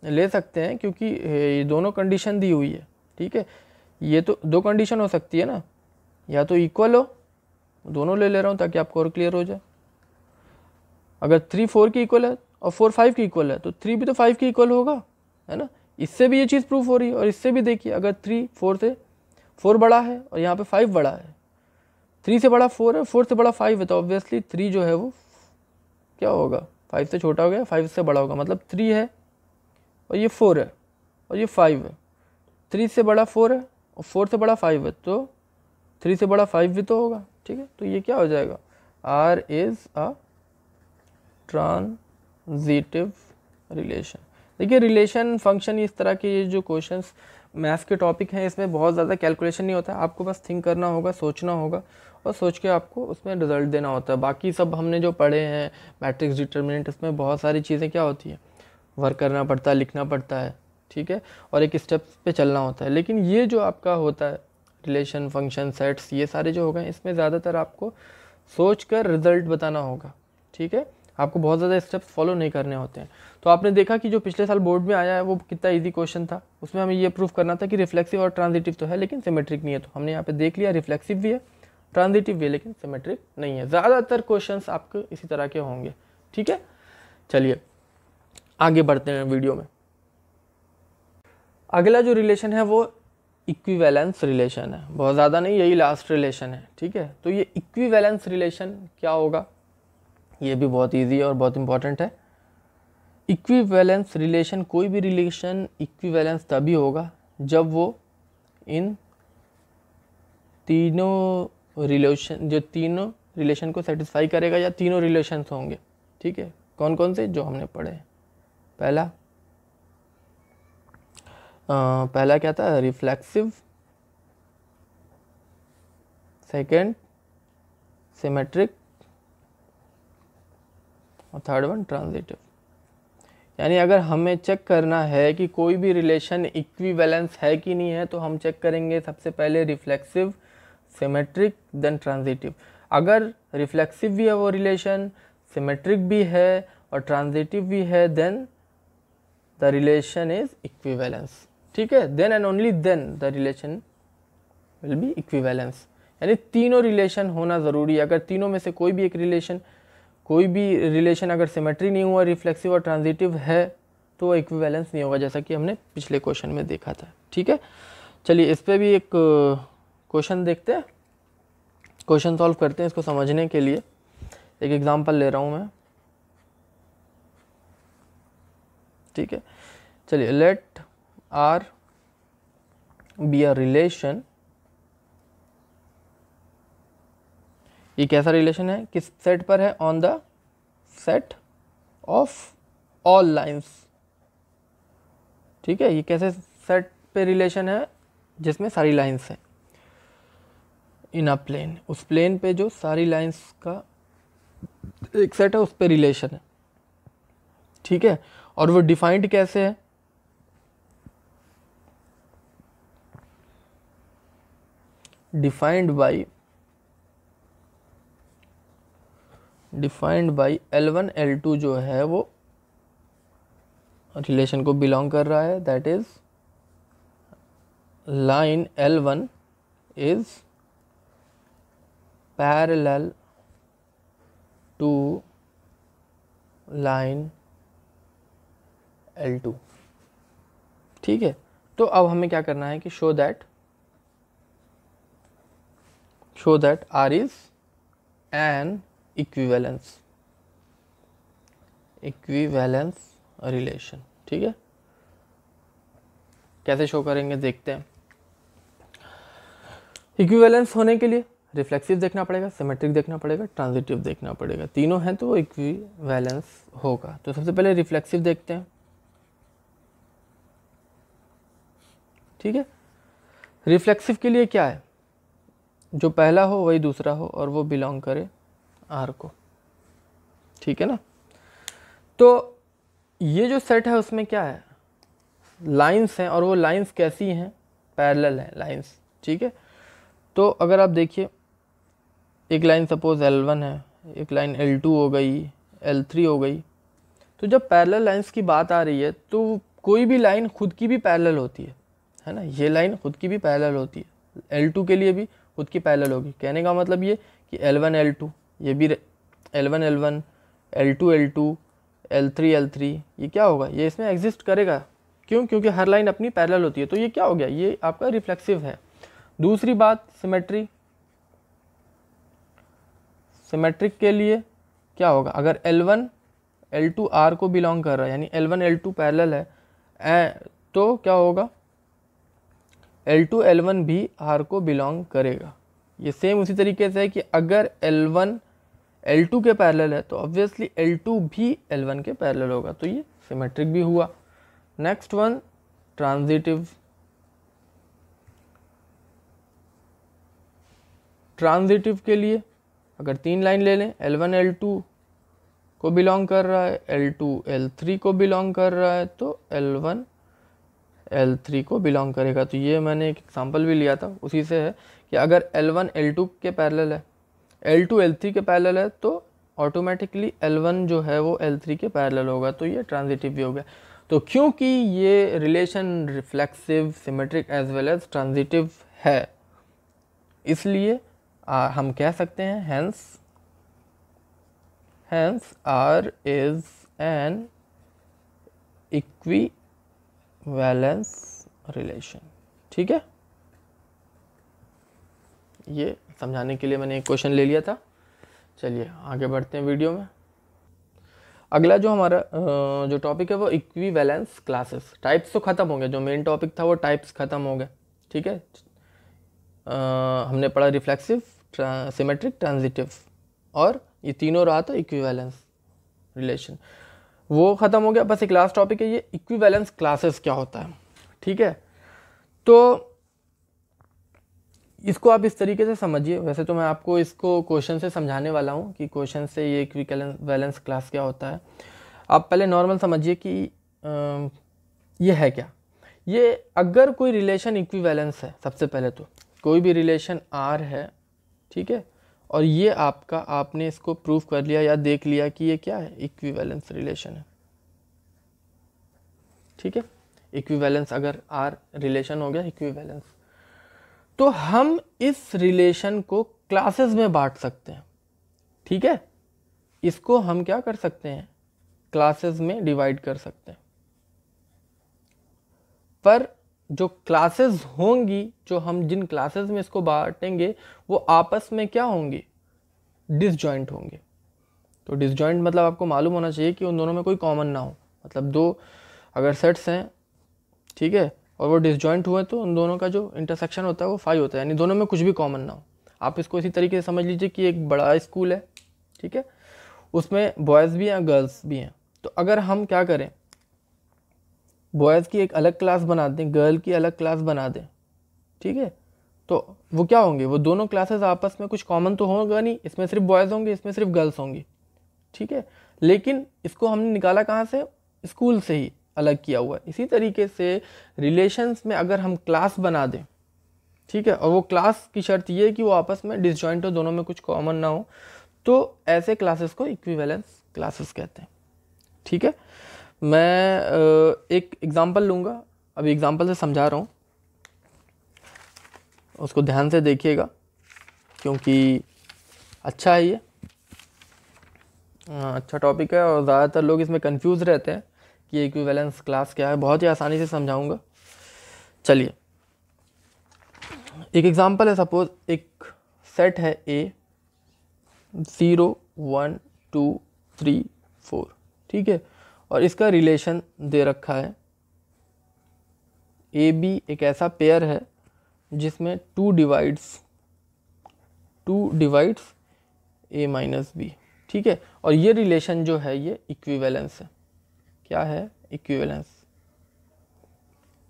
[SPEAKER 1] ले सकते हैं, क्योंकि ये दोनों कंडीशन दी हुई है। ठीक है? ये तो दो कंडीशन हो सकती है ना? या तो इक्वल हो दोनों ले ले रहा हूँ ताकि आपको और क्लियर हो जाए। अगर थ्री फोर की इक्वल है और फोर फाइव की इक्वल है तो थ्री भी तो फाइव की इक्वल होगा, है ना? इससे भी ये चीज़ प्रूफ हो रही है और इससे भी देखिए, अगर थ्री फोर से फोर बड़ा है और यहाँ पे फाइव बड़ा है थ्री से बड़ा फोर है फोर से बड़ा फाइव है तो ऑब्वियसली थ्री जो है वो क्या होगा? फाइव से छोटा हो गया फाइव से बड़ा होगा। मतलब थ्री है और ये फोर है और ये फाइव है। थ्री से बड़ा फोर है और फोर से बड़ा फाइव है तो थ्री से बड़ा फाइव भी तो होगा, ठीक है? तो ये क्या हो जाएगा? R is a transitive relation देखिए रिलेशन फ़ंक्शन इस तरह के ये जो क्वेश्चंस मैथ्स के टॉपिक हैं, इसमें बहुत ज़्यादा कैलकुलेशन नहीं होता। आपको बस थिंक करना होगा, सोचना होगा, और सोच के आपको उसमें रिज़ल्ट देना होता है। बाकी सब हमने जो पढ़े हैं मैट्रिक्स डिटर्मिनेंट इसमें बहुत सारी चीज़ें क्या होती हैं? वर्क करना पड़ता है, लिखना पड़ता है, ठीक है? और एक स्टेप पे चलना होता है। लेकिन ये जो आपका होता है रिलेशन फ़ंक्शन सेट्स ये सारे जो हो गए, इसमें ज़्यादातर आपको सोच कर रिज़ल्ट बताना होगा, ठीक है? आपको बहुत ज़्यादा स्टेप्स फॉलो नहीं करने होते हैं। तो आपने देखा कि जो पिछले साल बोर्ड में आया है, वो कितना इजी क्वेश्चन था। उसमें हमें ये प्रूफ करना था कि रिफ्लेक्सिव और ट्रांजिटिव तो है, लेकिन सिमेट्रिक नहीं है। तो हमने यहाँ पे देख लिया रिफ्लेक्सिव भी है ट्रांजिटिव भी है, लेकिन सिमेट्रिक नहीं है। ज़्यादातर क्वेश्चन आपके इसी तरह के होंगे, ठीक है? चलिए, आगे बढ़ते हैं वीडियो में। अगला जो रिलेशन है, वो इक्विवेलेंस रिलेशन है। बहुत ज़्यादा नहीं, यही लास्ट रिलेशन है, ठीक है? तो ये इक्विवेलेंस रिलेशन क्या होगा? ये भी बहुत इजी है और बहुत इंपॉर्टेंट है। इक्विवेलेंस रिलेशन कोई भी रिलेशन इक्विवेलेंस तभी होगा जब वो इन तीनों रिलेशन जो तीनों रिलेशन को सेटिस्फाई करेगा या तीनों रिलेशंस होंगे, ठीक है? कौन कौन से? जो हमने पढ़े पहला पहला क्या था? रिफ्लेक्सिव सेकंड सिमेट्रिक और थर्ड वन ट्रांजिटिव यानी अगर हमें चेक करना है कि कोई भी रिलेशन इक्विवेलेंस है कि नहीं है तो हम चेक करेंगे सबसे पहले रिफ्लेक्सिव सिमेट्रिक देन ट्रांजिटिव अगर रिफ्लेक्सिव भी है वो रिलेशन सिमेट्रिक भी है और ट्रांजिटिव भी है then the relation is equivalence ठीक है? Then and only then the relation will be equivalence यानी तीनों रिलेशन होना ज़रूरी है। अगर तीनों में से कोई भी एक रिलेशन कोई भी रिलेशन अगर सिमेट्री नहीं हुआ रिफ्लेक्सिव और ट्रांजिटिव है तो वो इक्विवेलेंस नहीं होगा, जैसा कि हमने पिछले क्वेश्चन में देखा था। ठीक है? चलिए, इस पर भी एक क्वेश्चन देखते हैं। क्वेश्चन सॉल्व करते हैं इसको समझने के लिए। एक एग्जांपल ले रहा हूँ मैं। ठीक है? चलिए let R be a relation. ये कैसा रिलेशन है? किस सेट पर है? On the set of all lines ठीक है? ये कैसे सेट पे रिलेशन है? जिसमें सारी लाइंस हैं। इन अ प्लेन उस प्लेन पे जो सारी लाइंस का एक सेट है, उस पे रिलेशन है। ठीक है? और वो डिफाइंड कैसे है? Defined by defined by L one L two जो है वो रिलेशन को बिलोंग कर रहा है that is line L one is parallel to line L two ठीक है? तो अब हमें क्या करना है कि show that show that R is an equivalence equivalence relation ठीक है? कैसे शो करेंगे? देखते हैं. इक्विवेलेंस होने के लिए रिफ्लेक्सिव देखना पड़ेगा सिमेट्रिक देखना पड़ेगा ट्रांजिटिव देखना पड़ेगा. तीनों हैं तो वो इक्विवेलेंस होगा. तो सबसे पहले रिफ्लेक्सिव देखते हैं. ठीक है? रिफ्लेक्सिव के लिए क्या है? जो पहला हो, वही दूसरा हो और वो बिलोंग करे आर को। ठीक है ना? तो ये जो सेट है, उसमें क्या है? लाइंस हैं और वो लाइंस कैसी हैं? पैरेलल हैं लाइंस ठीक है? तो अगर आप देखिए, एक लाइन सपोज़ एल वन है, एक लाइन एल टू हो गई एल थ्री हो गई तो जब पैरेलल लाइंस की बात आ रही है तो कोई भी लाइन खुद की भी पैरेलल होती है। है ना? ये लाइन खुद की भी पैरेलल होती है। एल टू के लिए भी खुद की पैरेलल होगी। कहने का मतलब ये कि एल वन एल टू ये भी L one L one L two L two L three L three ये क्या होगा? ये इसमें एग्जिस्ट करेगा। क्यों? क्योंकि हर लाइन अपनी पैरेलल होती है। तो ये क्या हो गया? ये आपका रिफ्लेक्सिव है। दूसरी बात सिमेट्री सिमेट्रिक के लिए क्या होगा? अगर L1 L2 R को बिलोंग कर रहा है यानी L1 L2 पैरेलल है ए, तो क्या होगा? L2 L1 भी R को बिलोंग करेगा। ये सेम उसी तरीके से है कि अगर L1 L2 के पैरेलल है तो ऑब्वियसली L2 भी L1 के पैरेलल होगा। तो ये सिमेट्रिक भी हुआ। नेक्स्ट वन ट्रांजिटिव ट्रांजिटिव के लिए अगर तीन लाइन ले लें L1 L2 को बिलोंग कर रहा है L2 L3 को बिलोंग कर रहा है तो L1 L3 को बिलोंग करेगा। तो ये मैंने एक एग्जांपल भी लिया था। उसी से है कि अगर L1 L2 के पैरेलल है L2 L3 के पैरेलल है तो ऑटोमेटिकली L1 जो है वो L3 के पैरेलल होगा। तो ये ट्रांजिटिव भी हो गया। तो क्योंकि ये relation reflexive symmetric as well as transitive है इसलिए आ, हम कह सकते हैं hence hence R is an equivalence relation. ठीक है? ये समझाने के लिए मैंने एक क्वेश्चन ले लिया था। चलिए आगे बढ़ते हैं वीडियो में। अगला जो हमारा जो टॉपिक है वो इक्विवेलेंस क्लासेस टाइप्स तो ख़त्म हो गए जो मेन टॉपिक था वो टाइप्स ख़त्म हो गए ठीक है? आ, हमने पढ़ा रिफ्लेक्सिव सिमेट्रिक ट्रांजिटिव और ये तीनों रहा था इक्विवेलेंस रिलेशन वो ख़त्म हो गया बस एक लास्ट टॉपिक है ये इक्विवेलेंस क्लासेस क्या होता है? ठीक है? तो इसको आप इस तरीके से समझिए। वैसे तो मैं आपको इसको क्वेश्चन से समझाने वाला हूँ कि क्वेश्चन से ये इक्विवेलेंस क्लास क्या होता है। आप पहले नॉर्मल समझिए कि आ, ये है क्या? ये अगर कोई रिलेशन इक्विवेलेंस है सबसे पहले तो कोई भी रिलेशन आर है ठीक है? और ये आपका, आपने इसको प्रूव कर लिया या देख लिया कि ये क्या है? इक्विवेलेंस रिलेशन है। ठीक है? इक्विवेलेंस अगर आर रिलेशन हो गया इक्विवेलेंस तो हम इस रिलेशन को क्लासेस में बांट सकते हैं। ठीक है? इसको हम क्या कर सकते हैं? क्लासेस में डिवाइड कर सकते हैं। पर जो क्लासेस होंगी, जो हम जिन क्लासेस में इसको बांटेंगे, वो आपस में क्या होंगे? डिसजॉइंट होंगे। तो डिसजॉइंट मतलब आपको मालूम होना चाहिए कि उन दोनों में कोई कॉमन ना हो। मतलब दो अगर सेट्स हैं, ठीक है, और वो डिसजॉइंट हुए तो उन दोनों का जो इंटरसेक्शन होता है वो फाइव होता है। यानी दोनों में कुछ भी कॉमन ना हो। आप इसको इसी तरीके से समझ लीजिए कि एक बड़ा स्कूल है, ठीक है, उसमें बॉयज़ भी हैं गर्ल्स भी हैं। तो अगर हम क्या करें? बॉयज़ की एक अलग क्लास बना दें, गर्ल की अलग क्लास बना दें, ठीक है? तो वो क्या होंगे? वो दोनों क्लासेस आपस में कुछ कॉमन तो होगा नहीं, इसमें सिर्फ़ बॉयज़ होंगे, इसमें सिर्फ़ गर्ल्स होंगी, ठीक है? लेकिन इसको हमने निकाला कहाँ से? स्कूल से ही अलग किया हुआ है। इसी तरीके से रिलेशंस में अगर हम क्लास बना दें, ठीक है? और वो क्लास की शर्त ये है कि वो आपस में डिसजॉइंट हो, दोनों में कुछ कॉमन ना हो तो ऐसे क्लासेस को इक्विवेलेंस क्लासेस कहते हैं, ठीक है? मैं एक एग्ज़ाम्पल लूँगा। अभी एग्ज़ाम्पल से समझा रहा हूँ। उसको ध्यान से देखिएगा, क्योंकि अच्छा है ये। अच्छा टॉपिक है और ज़्यादातर लोग इसमें कंफ्यूज रहते हैं कि इक्विवेलेंस क्लास क्या है। बहुत ही आसानी से समझाऊँगा। चलिए। एक एग्जांपल है सपोज़ एक सेट है A zero one two three four ठीक है? और इसका रिलेशन दे रखा है। ए बी एक ऐसा पेयर है जिसमें two divides two divides a minus b ठीक है? और ये रिलेशन जो है, ये इक्विवेलेंस है। क्या है? इक्विवेलेंस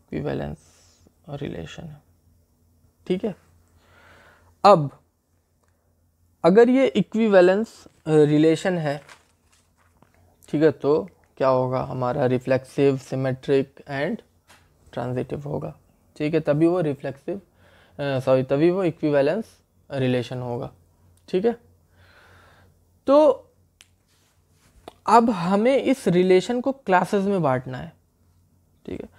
[SPEAKER 1] इक्विवेलेंस रिलेशन है, ठीक है? अब, अगर ये इक्विवेलेंस रिलेशन है, ठीक है तो क्या होगा? हमारा रिफ्लेक्सिव सिमेट्रिक एंड ट्रांजिटिव होगा। ठीक है, तभी वो रिफ्लेक्सिव सॉरी तभी वो इक्विवेलेंस रिलेशन होगा। ठीक है? तो अब हमें इस रिलेशन को क्लासेस में बांटना है। ठीक है?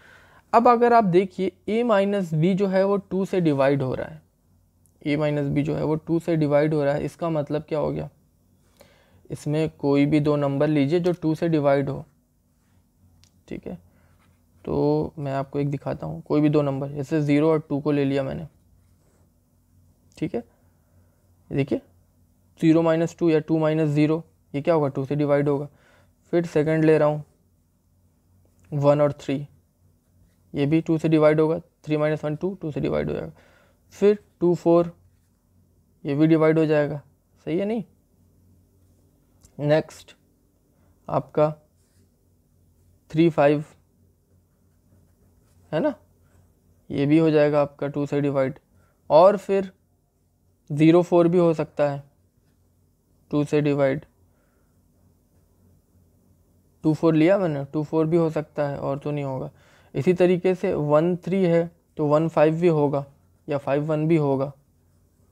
[SPEAKER 1] अब अगर आप देखिए ए माइनस बी जो है वो टू से डिवाइड हो रहा है। ए माइनस बी जो है वो टू से डिवाइड हो रहा है। इसका मतलब क्या हो गया? इसमें कोई भी दो नंबर लीजिए जो टू से डिवाइड हो। ठीक है? तो मैं आपको एक दिखाता हूँ। कोई भी दो नंबर। जैसे ज़ीरो और टू को ले लिया मैंने। ठीक है? देखिए। ज़ीरो माइनस टू या टू माइनस ज़ीरो, ये क्या होगा? टू से डिवाइड होगा। फिर सेकंड ले रहा हूँ। वन और थ्री। ये भी टू से डिवाइड होगा। Three minus one, two two से डिवाइड हो जाएगा। फिर टू, फोर, ये भी डिवाइड हो जाएगा। सही है नहीं? नेक्स्ट, आपका थ्री फाइव, है ना? ये भी हो जाएगा आपका टू से डिवाइड और फिर ज़ीरो फोर भी हो सकता है टू से डिवाइड टू फोर लिया मैंने टू फोर भी हो सकता है, और तो नहीं होगा। इसी तरीके से वन थ्री है तो वन फाइव भी होगा, या फाइव वन भी होगा,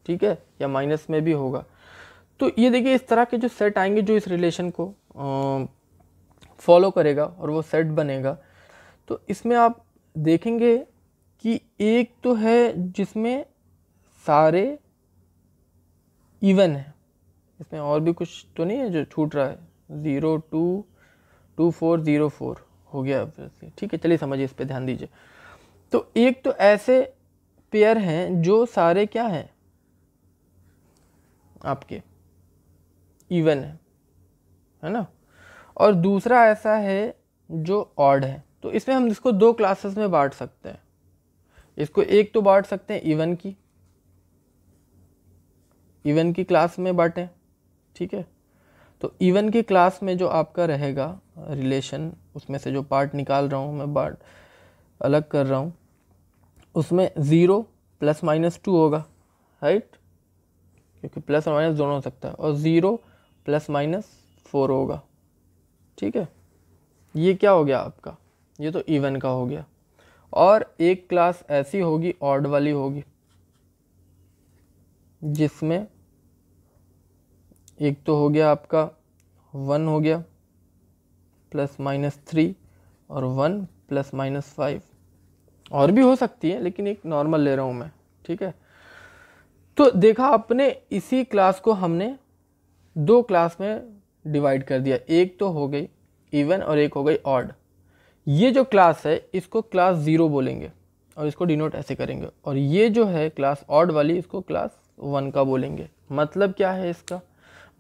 [SPEAKER 1] ठीक है? या माइनस में भी होगा। तो ये देखिए, इस तरह के जो सेट आएँगे, जो इस रिलेशन को फॉलो करेगा और वो सेट बनेगा। तो इसमें आप देखेंगे कि एक तो है जिसमें सारे इवन है। इसमें और भी कुछ तो नहीं है जो छूट रहा है। Zero two two four zero four हो गया ऑब्वियसली ठीक है, चलिए समझिए, इस पर ध्यान दीजिए। तो एक तो ऐसे पेयर हैं जो सारे क्या हैं? आपके इवन है। है ना? और दूसरा ऐसा है जो ऑड है। तो इसमें हम इसको दो क्लासेस में बांट सकते हैं। इसको एक तो बांट सकते हैं इवन की। इवन की क्लास में बांटें, ठीक है? तो इवन की क्लास में जो आपका रहेगा रिलेशन उसमें से जो पार्ट निकाल रहा हूँ, मैं बार्ट अलग कर रहा हूँ, उसमें ज़ीरो प्लस माइनस टू होगा राइट क्योंकि प्लस और माइनस दोनों हो सकता है, और ज़ीरो प्लस माइनस फोर होगा। ठीक है? ये क्या हो गया आपका? ये तो इवन का हो गया। और एक क्लास ऐसी होगी ऑड वाली होगी, जिसमें एक तो हो गया आपका वन हो गया प्लस माइनस थ्री और वन प्लस माइनस फाइव और भी हो सकती है, लेकिन एक नॉर्मल ले रहा हूँ मैं, ठीक है? तो देखा आपने, इसी क्लास को हमने दो क्लास में डिवाइड कर दिया। एक तो हो गई इवन और एक हो गई ऑड ये जो क्लास है, इसको क्लास ज़ीरो बोलेंगे और इसको डिनोट ऐसे करेंगे। और ये जो है क्लास ऑड वाली, इसको क्लास वन का बोलेंगे। मतलब क्या है इसका?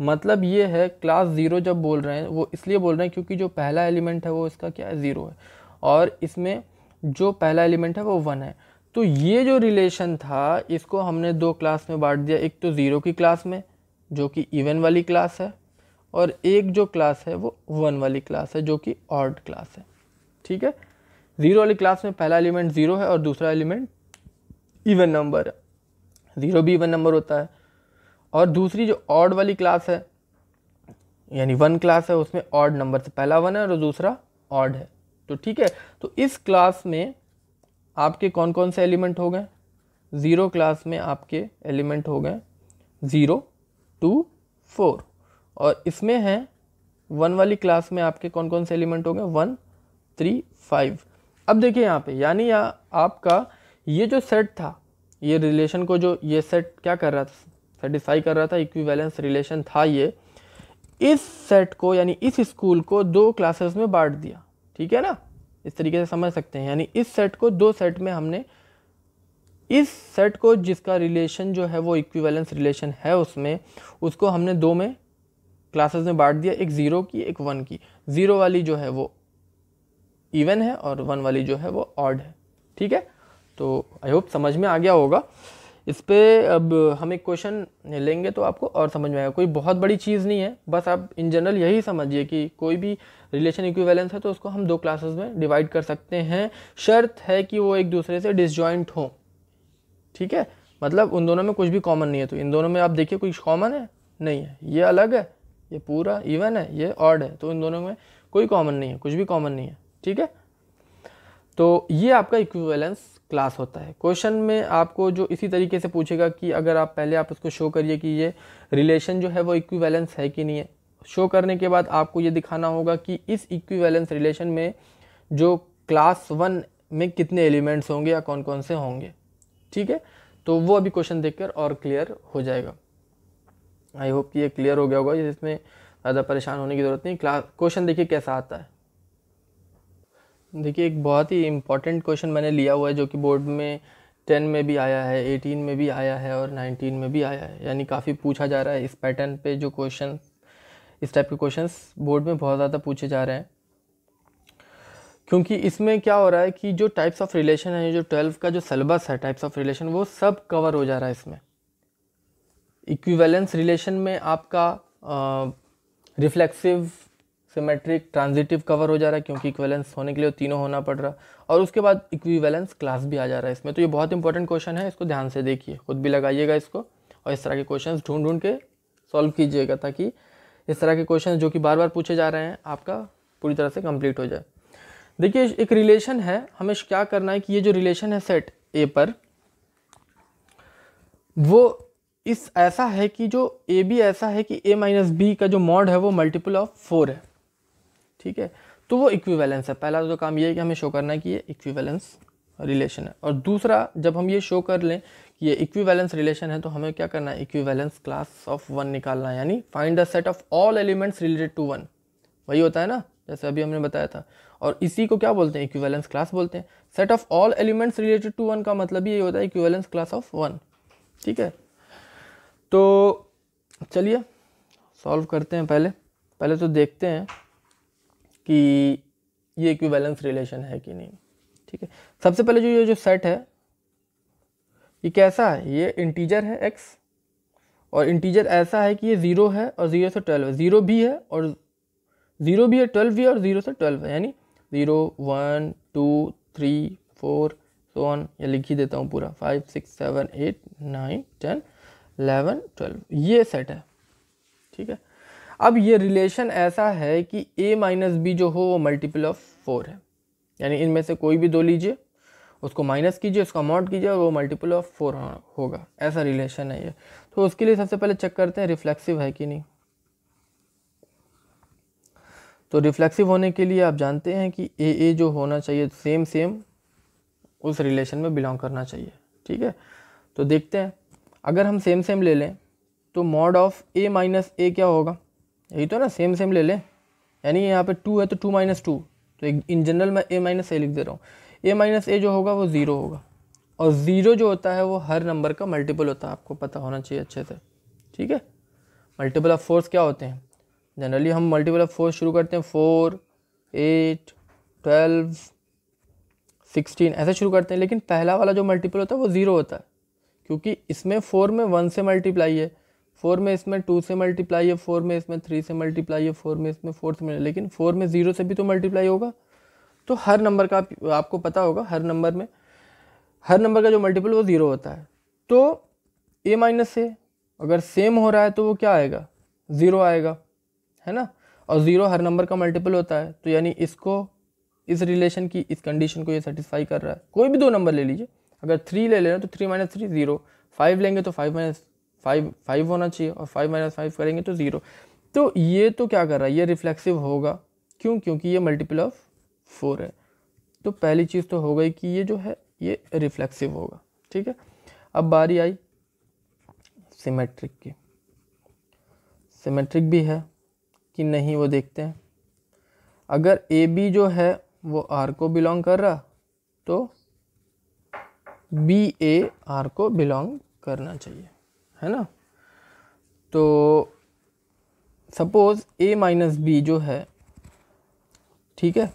[SPEAKER 1] मतलब ये है क्लास ज़ीरो जब बोल रहे हैं, वो इसलिए बोल रहे हैं क्योंकि जो पहला एलिमेंट है वो इसका क्या है? ज़ीरो है। और इसमें जो पहला एलिमेंट है वो वन है। तो ये जो रिलेशन था, इसको हमने दो क्लास में बांट दिया। एक तो ज़ीरो की क्लास में, जो कि इवन वाली क्लास है और एक जो क्लास है, वो वन वाली क्लास है, जो कि ऑड क्लास है। ठीक है? ज़ीरो वाली क्लास में पहला एलिमेंट ज़ीरो है और दूसरा एलिमेंट इवन नंबर है। ज़ीरो भी इवन नंबर होता है। और दूसरी जो ऑड वाली क्लास है, यानी वन क्लास है, उसमें ऑड नंबर से पहला वन है और दूसरा ऑड है। तो ठीक है? तो इस क्लास में आपके कौन कौन से एलिमेंट हो गए? ज़ीरो क्लास में आपके एलिमेंट हो गए ज़ीरो टू फोर और इसमें है वन वाली क्लास में आपके कौन कौन से एलिमेंट होंगे वन थ्री फाइव अब देखिए यहाँ पे, यानी या आपका ये जो सेट था, ये रिलेशन को जो, ये सेट क्या कर रहा था? सेटिस्फाई कर रहा था इक्विवेलेंस रिलेशन था ये। इस सेट को, यानी इस स्कूल को दो क्लासेस में बांट दिया, ठीक है ना? इस तरीके से समझ सकते हैं। यानी इस सेट को दो सेट में हमने, इस सेट को जिसका रिलेशन जो है वो इक्विवेलेंस रिलेशन है उसमें, उसको हमने दो में क्लासेस में बांट दिया, एक ज़ीरो की, एक वन की। ज़ीरो वाली जो है वो इवन है और वन वाली जो है वो ऑड है। ठीक है? तो आई होप समझ में आ गया होगा। इस पर अब हम एक क्वेश्चन लेंगे तो आपको और समझ में आएगा। कोई बहुत बड़ी चीज़ नहीं है। बस आप इन जनरल यही समझिए कि कोई भी रिलेशन इक्विवेलेंस है तो उसको हम दो क्लासेस में डिवाइड कर सकते हैं। शर्त है कि वो एक दूसरे से डिसजॉइंट हो। ठीक है? मतलब उन दोनों में कुछ भी कॉमन नहीं है। तो इन दोनों में आप देखिए कुछ कॉमन है? नहीं है। ये अलग है। ये पूरा इवन है, ये ऑड है तो इन दोनों में कोई कॉमन नहीं है, कुछ भी कॉमन नहीं है, ठीक है? तो ये आपका इक्विवेलेंस क्लास होता है। क्वेश्चन में आपको जो इसी तरीके से पूछेगा कि अगर आप पहले आप उसको शो करिए कि ये रिलेशन जो है वो इक्विवेलेंस है कि नहीं है। शो करने के बाद आपको ये दिखाना होगा कि इस इक्विवेलेंस रिलेशन में जो क्लास वन में कितने एलिमेंट्स होंगे या कौन कौन से होंगे, ठीक है? तो वो अभी क्वेश्चन देखकर और क्लियर हो जाएगा। आई होप कि ये क्लियर हो गया होगा जिसमें ज़्यादा परेशान होने की ज़रूरत नहीं। क्लास क्वेश्चन देखिए कैसा आता है। देखिए, एक बहुत ही इंपॉर्टेंट क्वेश्चन मैंने लिया हुआ है, जो कि बोर्ड में टेन में भी आया है एटीन में भी आया है और नाइनटीन में भी आया है। यानी काफ़ी पूछा जा रहा है इस पैटर्न पे जो क्वेश्चन इस टाइप के क्वेश्चन बोर्ड में बहुत ज़्यादा पूछे जा रहे हैं। क्योंकि इसमें क्या हो रहा है कि जो टाइप्स ऑफ़ रिलेशन है, जो ट्वेल्व का जो सिलेबस है टाइप्स ऑफ़ रिलेशन वो सब कवर हो जा रहा है इसमें। इक्विवेलेंस रिलेशन में आपका रिफ्लेक्सिव, सिमेट्रिक, ट्रांजिटिव कवर हो जा रहा है, क्योंकि इक्विवेलेंस होने के लिए तीनों होना पड़ रहा और उसके बाद इक्विवेलेंस क्लास भी आ जा रहा है इसमें। तो ये बहुत इंपॉर्टेंट क्वेश्चन है, इसको ध्यान से देखिए, खुद भी लगाइएगा इसको, और इस तरह के क्वेश्चन ढूंढ ढूंढ के सॉल्व कीजिएगा, ताकि इस तरह के क्वेश्चन जो कि बार बार पूछे जा रहे हैं, आपका पूरी तरह से कंप्लीट हो जाए। देखिए, एक रिलेशन है, हमें क्या करना है कि ये जो रिलेशन है सेट ए पर, वो इस ऐसा है कि जो ए बी ऐसा है कि ए माइनस बी का जो मॉड है वो मल्टीपल ऑफ़ फोर है। ठीक है? तो वो इक्विवेलेंस है। पहला तो काम ये है कि हमें शो करना है कि ये इक्विवेलेंस रिलेशन है। और दूसरा, जब हम ये शो कर लें कि ये इक्विवेलेंस रिलेशन है तो हमें क्या करना है? इक्विवेलेंस क्लास ऑफ़ वन निकालना है। यानी find the set of all elements related to one वही होता है ना? जैसे अभी हमने बताया था। और इसी को क्या बोलते हैं? इक्विवेलेंस क्लास बोलते हैं। Set of all elements related to one का मतलब ये होता है इक्विवेलेंस क्लास ऑफ़ वन ठीक है? तो चलिए सॉल्व करते हैं पहले। पहले तो देखते हैं कि ये इक्विवेलेंस रिलेशन है कि नहीं। ठीक है? सबसे पहले जो ये, जो सेट है, ये कैसा है? ये इंटीजर है एक्स और इंटीजर ऐसा है कि ये ज़ीरो है और ज़ीरो से ट्वेल्व है। ज़ीरो भी है और ज़ीरो भी है ट्वेल्व भी है और ज़ीरो से ट्वेल्व है। यानी zero one two three four so one ये लिख ही देता हूँ पूरा। Five six seven eight nine ten eleven twelve, ये सेट है। ठीक है? अब ये रिलेशन ऐसा है कि a माइनस बी जो हो, वो मल्टीपल ऑफ़ फोर है। यानी इनमें से कोई भी दो लीजिए, उसको माइनस कीजिए, उसका अमाउंट कीजिए, और वो मल्टीपल ऑफ़ फोर होगा। ऐसा रिलेशन है ये। तो उसके लिए सबसे पहले चेक करते हैं रिफ्लेक्सिव है कि नहीं। तो रिफ्लेक्सिव होने के लिए आप जानते हैं कि ए ए जो होना चाहिए सेम सेम उस रिलेशन में बिलोंग करना चाहिए। ठीक है? तो देखते हैं। अगर हम सेम सेम ले लें तो mod of a minus a क्या होगा? यही तो ना सेम सेम ले लें। यानी यहाँ पे टू है तो टू माइनस टू तो इन जनरल मैं ए माइनस ए लिख दे रहा हूँ। ए माइनस ए जो होगा वो ज़ीरो होगा। और ज़ीरो जो होता है वो हर नंबर का मल्टीपल होता है, आपको पता होना चाहिए अच्छे से। ठीक है? मल्टीपल ऑफ़ फोर्स क्या होते हैं? जनरली हम मल्टीपल ऑफ़ फोर्स शुरू करते हैं। फोर एट ट्वेल्व सिक्सटीन ऐसे शुरू करते हैं। लेकिन पहला वाला जो मल्टीपल होता है वो ज़ीरो होता है। क्योंकि इसमें फोर में वन से मल्टीप्लाई है। फोर में इसमें टू से मल्टीप्लाई है फोर में इसमें थ्री से मल्टीप्लाई है फोर में इसमें फोर से लेकिन फोर में ज़ीरो से भी तो मल्टीप्लाई होगा। तो हर नंबर का आपको पता होगा हर नंबर में। हर नंबर का जो मल्टीपल वो ज़ीरो होता है। तो ए माइनस से अगर सेम हो रहा है तो वो क्या आएगा? ज़ीरो आएगा, है ना? और ज़ीरो हर नंबर का मल्टीपल होता है। तो यानी इसको, इस रिलेशन की, इस कंडीशन को ये सेटिस्फाई कर रहा है। कोई भी दो नंबर ले लीजिए। अगर थ्री ले लेना तो three minus three zero five लेंगे तो फाइव माइनस फाइव फाइव होना चाहिए और फाइव माइनस फाइव करेंगे तो ज़ीरो तो ये तो क्या कर रहा है? ये रिफ्लेक्सिव होगा। क्यों? क्योंकि ये मल्टीपल ऑफ़ फोर है। तो पहली चीज़ तो हो गई कि ये जो है, ये रिफ्लेक्सिव होगा। ठीक है? अब बारी आई सिमेट्रिक की। सिमेट्रिक भी है कि नहीं, वो देखते हैं। अगर ए बी जो है, वो आर को बिलोंग कर रहा तो बी ए आर को बिलोंग करना चाहिए, है ना? तो सपोज़ ए माइनस बी जो है, ठीक है?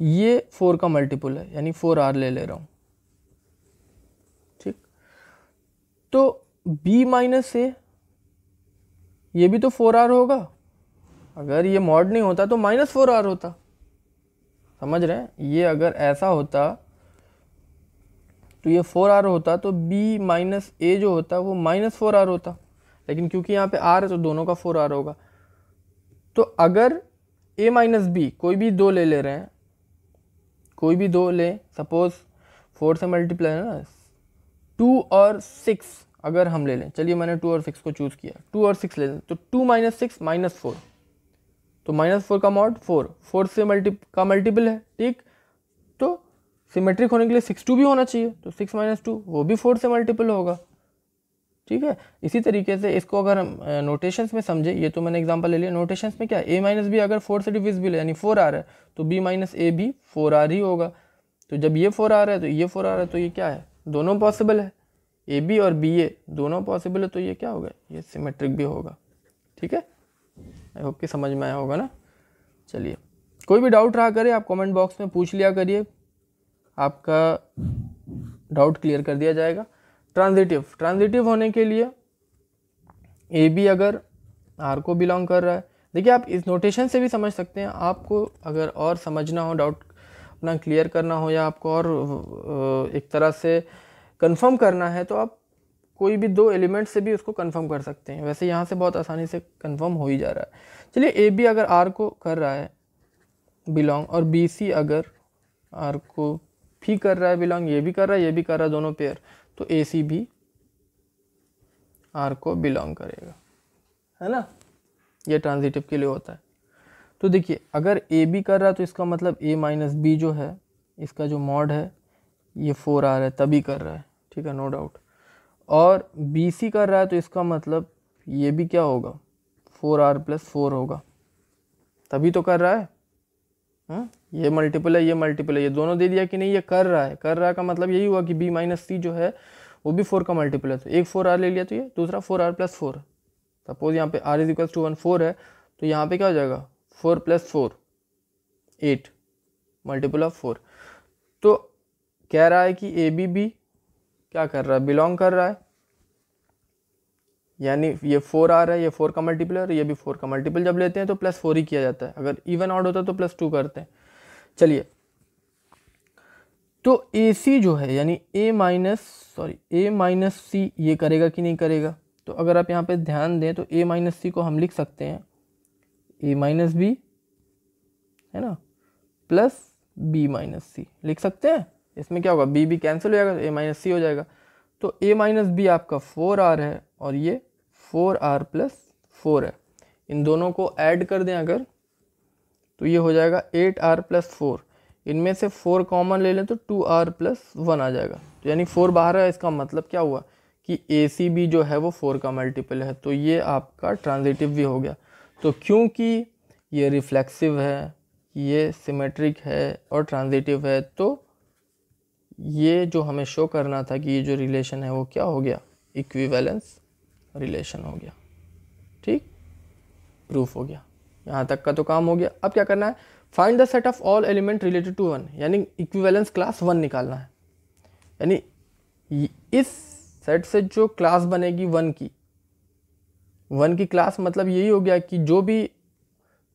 [SPEAKER 1] ये फोर का मल्टीपल है, यानी फोर आर ले ले रहा हूँ, ठीक? तो बी माइनस ए ये भी तो फोर आर होगा। अगर ये मॉड नहीं होता तो माइनस फोर आर होता। समझ रहे हैं? ये अगर ऐसा होता तो ये फोर आर होता तो बी माइनस ए जो होता वो माइनस फोर आर होता। लेकिन क्योंकि यहाँ पे आर है तो दोनों का फोर आर होगा। तो अगर ए माइनस बी कोई भी दो ले ले रहे हैं, कोई भी दो लें सपोज़ फोर से मल्टीप्लाई है ना टू और सिक्स अगर हम ले लें, चलिए मैंने टू और सिक्स को चूज़ किया। टू और सिक्स ले लें तो two minus six minus four तो माइनस फोर का मॉड फोर फोर से मल्टी का मल्टीपल है, ठीक? सिमेट्रिक होने के लिए सिक्स टू भी होना चाहिए तो सिक्स माइनस टू, वो भी फोर से मल्टीपल होगा। ठीक है? इसी तरीके से इसको अगर हम नोटेशंस में समझे, ये तो मैंने एग्जांपल ले लिया। नोटेशंस में क्या ए माइनस बी अगर फोर से डिविजिबल है यानी फोर आ रहा है तो बी माइनस ए भी फोर आर ही होगा। तो जब ये फोर आ रहा है तो ये फोर आ रहा है तो ये क्या है? दोनों पॉसिबल है। ए बी और बी ए दोनों पॉसिबल है तो ये क्या होगा? ये सिमेट्रिक भी होगा। ठीक है? आई होप कि समझ में आया होगा ना? चलिए। कोई भी डाउट रहा करे, आप कमेंट बॉक्स में पूछ लिया करिए। आपका डाउट क्लियर कर दिया जाएगा। ट्रांजिटिव ट्रांजिटिव होने के लिए ए बी अगर आर को बिलोंग कर रहा है, देखिए आप इस नोटेशन से भी समझ सकते हैं। आपको अगर और समझना हो डाउट अपना क्लियर करना हो या आपको और एक तरह से कंफर्म करना है तो आप कोई भी दो एलिमेंट से भी उसको कंफर्म कर सकते हैं। वैसे यहाँ से बहुत आसानी से कंफर्म हो ही जा रहा है। चलिए ए बी अगर आर को कर रहा है बिलोंग और बी सी अगर आर को भी कर रहा है, बिलोंग ये भी कर रहा है, ये भी कर रहा है, दोनों पेयर तो ए सी भी आर को बिलोंग करेगा, है ना? ये ट्रांजिटिव के लिए होता है. तो देखिए, अगर ए बी कर रहा है तो इसका मतलब ए माइनस बी जो है, इसका जो मॉड है, ये फोर आर है, तभी कर रहा है. ठीक है नो डाउट और बी सी कर रहा है तो इसका मतलब ये भी क्या होगा? फोर आर प्लस फोर होगा. तभी तो कर रहा है? हा? ये मल्टीपल है, ये मल्टीपल है। ये दोनों दे दिया कि नहीं, ये कर रहा है। कर रहा का मतलब यही हुआ कि बी माइनस सी जो है, वो भी फोर का मल्टीपल है। तो एक फोर आर ले लिया तो ये, दूसरा four R plus four suppose यहाँ पे R is equal to one four है तो यहाँ पे क्या हो जाएगा? Four plus four eight multiple of four तो कह रहा है कि ए बी बी क्या कर रहा है? बिलोंग कर रहा है। यानी ये फोर आ रहा है, ये फोर का मल्टीपल है और ये भी फोर का मल्टीपल जब लेते हैं तो प्लस फोर ही किया जाता है। अगर इवन आउट होता है तो प्लस टू करते हैं। चलिए। तो ए सी जो है, यानी a minus sorry a minus c ये करेगा कि नहीं करेगा? तो अगर आप यहाँ पे ध्यान दें तो ए माइनस सी को हम लिख सकते हैं। ए माइनस बी है ना? प्लस बी माइनस सी लिख सकते हैं? इसमें क्या होगा? बी बी कैंसिल हो जाएगा ए माइनस सी हो जाएगा। तो ए माइनस बी आपका फोर आर है, और ये फोर आर प्लस फोर है। इन दोनों को ऐड कर दें अगर तो ये हो जाएगा एट आर प्लस फोर इनमें से फोर कॉमन ले लें तो टू आर प्लस वन आ जाएगा। तो यानी फोर बाहर है, इसका मतलब क्या हुआ कि ए सी बी जो है वो फोर का मल्टीपल है। तो ये आपका ट्रांजिटिव भी हो गया। तो क्योंकि ये रिफ्लेक्सिव है, ये सिमेट्रिक है और ट्रांजिटिव है तो ये जो हमें शो करना था कि ये जो रिलेशन है वो क्या हो गया? इक्विवेलेंस रिलेशन हो गया। ठीक? प्रूफ हो गया। यहाँ तक का तो काम हो गया। अब क्या करना है? Find the set of all element related to one यानी इक्विवेलेंस क्लास वन निकालना है। यानी इस सेट से जो क्लास बनेगी वन की। वन की क्लास मतलब यही हो गया कि जो भी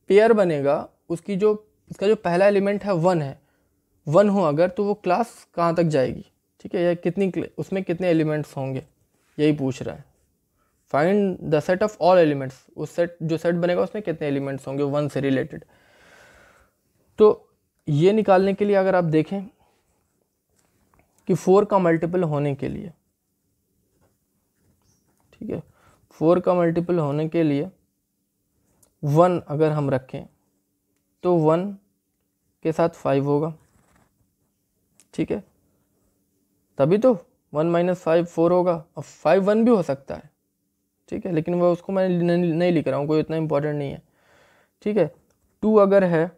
[SPEAKER 1] पेयर बनेगा, उसकी जो इसका जो पहला एलिमेंट है वन है। वन हो अगर तो वो क्लास कहाँ तक जाएगी? ठीक है, या कितनी उसमें कितने एलिमेंट्स होंगे? यही पूछ रहा है। Find the set of all elements उस सेट जो सेट बनेगा, उसमें कितने एलिमेंट्स होंगे? वन से रिलेटेड तो ये निकालने के लिए अगर आप देखें कि फोर का मल्टीपल होने के लिए, ठीक है? फोर का मल्टीपल होने के लिए वन अगर हम रखें तो वन के साथ फाइव होगा। ठीक है? तभी तो वन माइनस फाइव फोर होगा। और फाइव वन भी हो सकता है। ठीक है, लेकिन वह उसको मैं नहीं लिख रहा हूँ, कोई इतना इम्पोर्टेंट नहीं है। ठीक है टू अगर है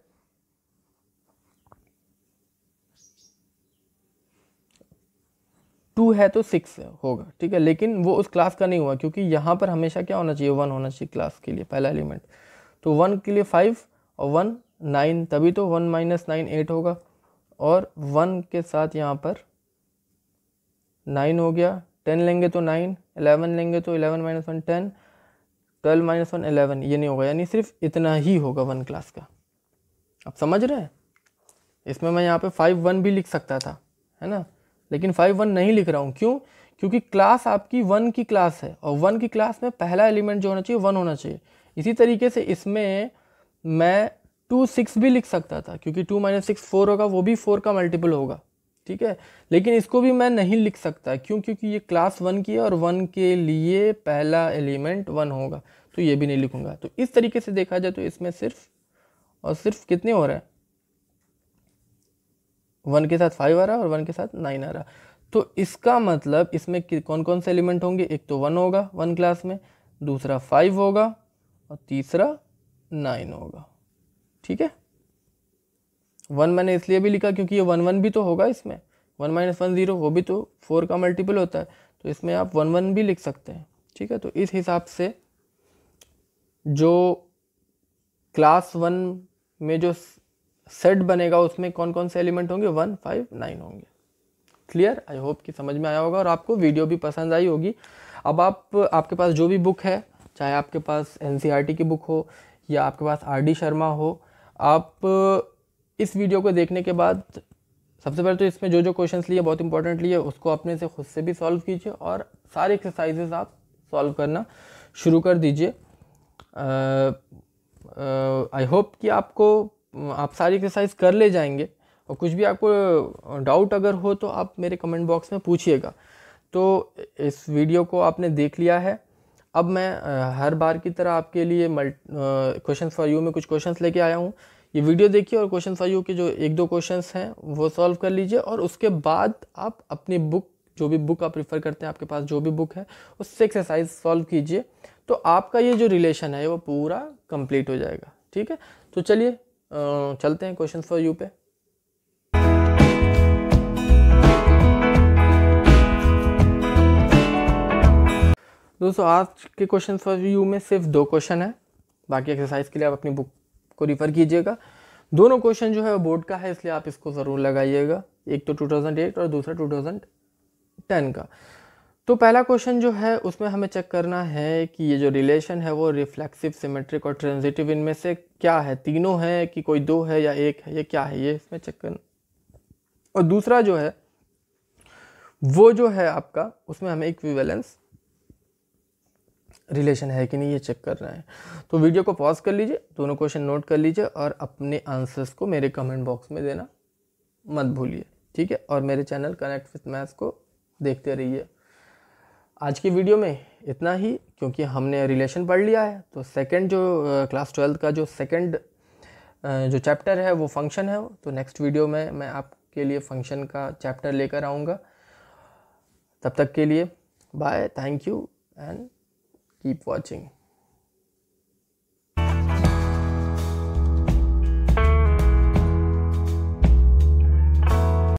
[SPEAKER 1] टू है तो सिक्स होगा, ठीक है, लेकिन वो उस क्लास का नहीं हुआ, क्योंकि यहाँ पर हमेशा क्या होना चाहिए वन होना चाहिए क्लास के लिए, पहला एलिमेंट तो वन के लिए फाइव और वन नाइन तभी तो वन माइनस नाइन एट होगा, और वन के साथ यहाँ पर नाइन हो गया टेन लेंगे तो नाइन एलेवन लेंगे तो eleven minus one ten, twelve minus one eleven ये नहीं होगा। यानी सिर्फ़ इतना ही होगा वन क्लास का। आप समझ रहे हैं? इसमें मैं यहाँ पे फाइव वन भी लिख सकता था, है ना? लेकिन फाइव वन नहीं लिख रहा हूँ। क्यों? क्योंकि क्लास आपकी वन की क्लास है और वन की क्लास में पहला एलिमेंट जो होना चाहिए, वन होना चाहिए। इसी तरीके से इसमें मैं टू सिक्स भी लिख सकता था, क्योंकि टू माइनस सिक्स फोर होगा, वो भी फोर का मल्टीपल होगा। ठीक है? लेकिन इसको भी मैं नहीं लिख सकता। क्यों? क्योंकि ये क्लास वन की है और वन के लिए पहला एलिमेंट वन होगा। तो ये भी नहीं लिखूँगा। तो इस तरीके से देखा जाए तो इसमें सिर्फ़ और सिर्फ़ कितने हो रहे हैं? वन के साथ फाइव आ रहा है और वन के साथ नाइन आ रहा तो इसका मतलब इसमें कौन कौन से एलिमेंट होंगे? एक तो वन होगा वन क्लास में, दूसरा फाइव होगा और तीसरा नाइन होगा। ठीक है? वन मैंने इसलिए भी लिखा क्योंकि ये वन वन भी तो होगा इसमें। वन माइनस वन ज़ीरो, वो भी तो फोर का मल्टीपल होता है। तो इसमें आप वन वन भी लिख सकते हैं, ठीक है? तो इस हिसाब से जो क्लास वन में जो सेट बनेगा, उसमें कौन कौन से एलिमेंट होंगे? वन, फाइव, नाइन होंगे। क्लियर? आई होप कि समझ में आया होगा और आपको वीडियो भी पसंद आई होगी। अब आप, आपके पास जो भी बुक है, चाहे आपके पास एन की बुक हो या आपके पास आर डी शर्मा हो, आप इस वीडियो को देखने के बाद सबसे पहले तो इसमें जो जो क्वेश्चंस लिए, बहुत इंपॉर्टेंट लिए, उसको अपने से खुद से भी सॉल्व कीजिए और सारे एक्सरसाइजेज आप सॉल्व करना शुरू कर दीजिए। आई होप कि आपको, आप सारी एक्सरसाइज कर ले जाएँगे और कुछ भी आपको डाउट अगर हो तो आप मेरे कमेंट बॉक्स में पूछिएगा। तो इस वीडियो को आपने देख लिया है। अब मैं हर बार की तरह आपके लिए क्वेश्चन फॉर यू में कुछ क्वेश्चंस लेके आया हूँ। ये वीडियो देखिए और क्वेश्चन फॉर यू के जो एक दो क्वेश्चंस हैं, वो सॉल्व कर लीजिए और उसके बाद आप अपनी बुक जो भी बुक आप प्रीफर करते हैं, आपके पास जो भी बुक है, उससे एक्सरसाइज सॉल्व कीजिए। तो आपका ये जो रिलेशन है, वो पूरा कंप्लीट हो जाएगा, ठीक है? तो चलिए चलते हैं क्वेश्चन फॉर यू पे। दोस्तों, आज के क्वेश्चन फॉर यू में सिर्फ़ दो क्वेश्चन है, बाकी एक्सरसाइज के लिए आप अपनी बुक को रिफ़र कीजिएगा। दोनों क्वेश्चन जो है वो बोर्ड का है, इसलिए आप इसको ज़रूर लगाइएगा। एक तो 2008 और दूसरा 2010 का। तो पहला क्वेश्चन जो है, उसमें हमें चेक करना है कि ये जो रिलेशन है वो रिफ्लेक्सिव सिमेट्रिक और ट्रांजिटिव इनमें से क्या है? तीनों है कि कोई दो है या एक है? ये क्या है? ये इसमें चेक करना। और दूसरा जो है, वो जो है आपका, उसमें हमें इक्विवेलेंस रिलेशन है कि नहीं, ये चेक कर रहे हैं। तो वीडियो को पॉज कर लीजिए, दोनों क्वेश्चन नोट कर लीजिए और अपने आंसर्स को मेरे कमेंट बॉक्स में देना मत भूलिए, ठीक है? और मेरे चैनल कनेक्ट विथ मैथ्स को देखते रहिए। आज की वीडियो में इतना ही, क्योंकि हमने रिलेशन पढ़ लिया है तो सेकंड जो क्लास ट्वेल्थ का जो सेकंड जो चैप्टर है, वो फ़ंक्शन है तो नेक्स्ट वीडियो में मैं आपके लिए फ़ंक्शन का चैप्टर लेकर आऊँगा। तब तक के लिए bye thank you and keep watching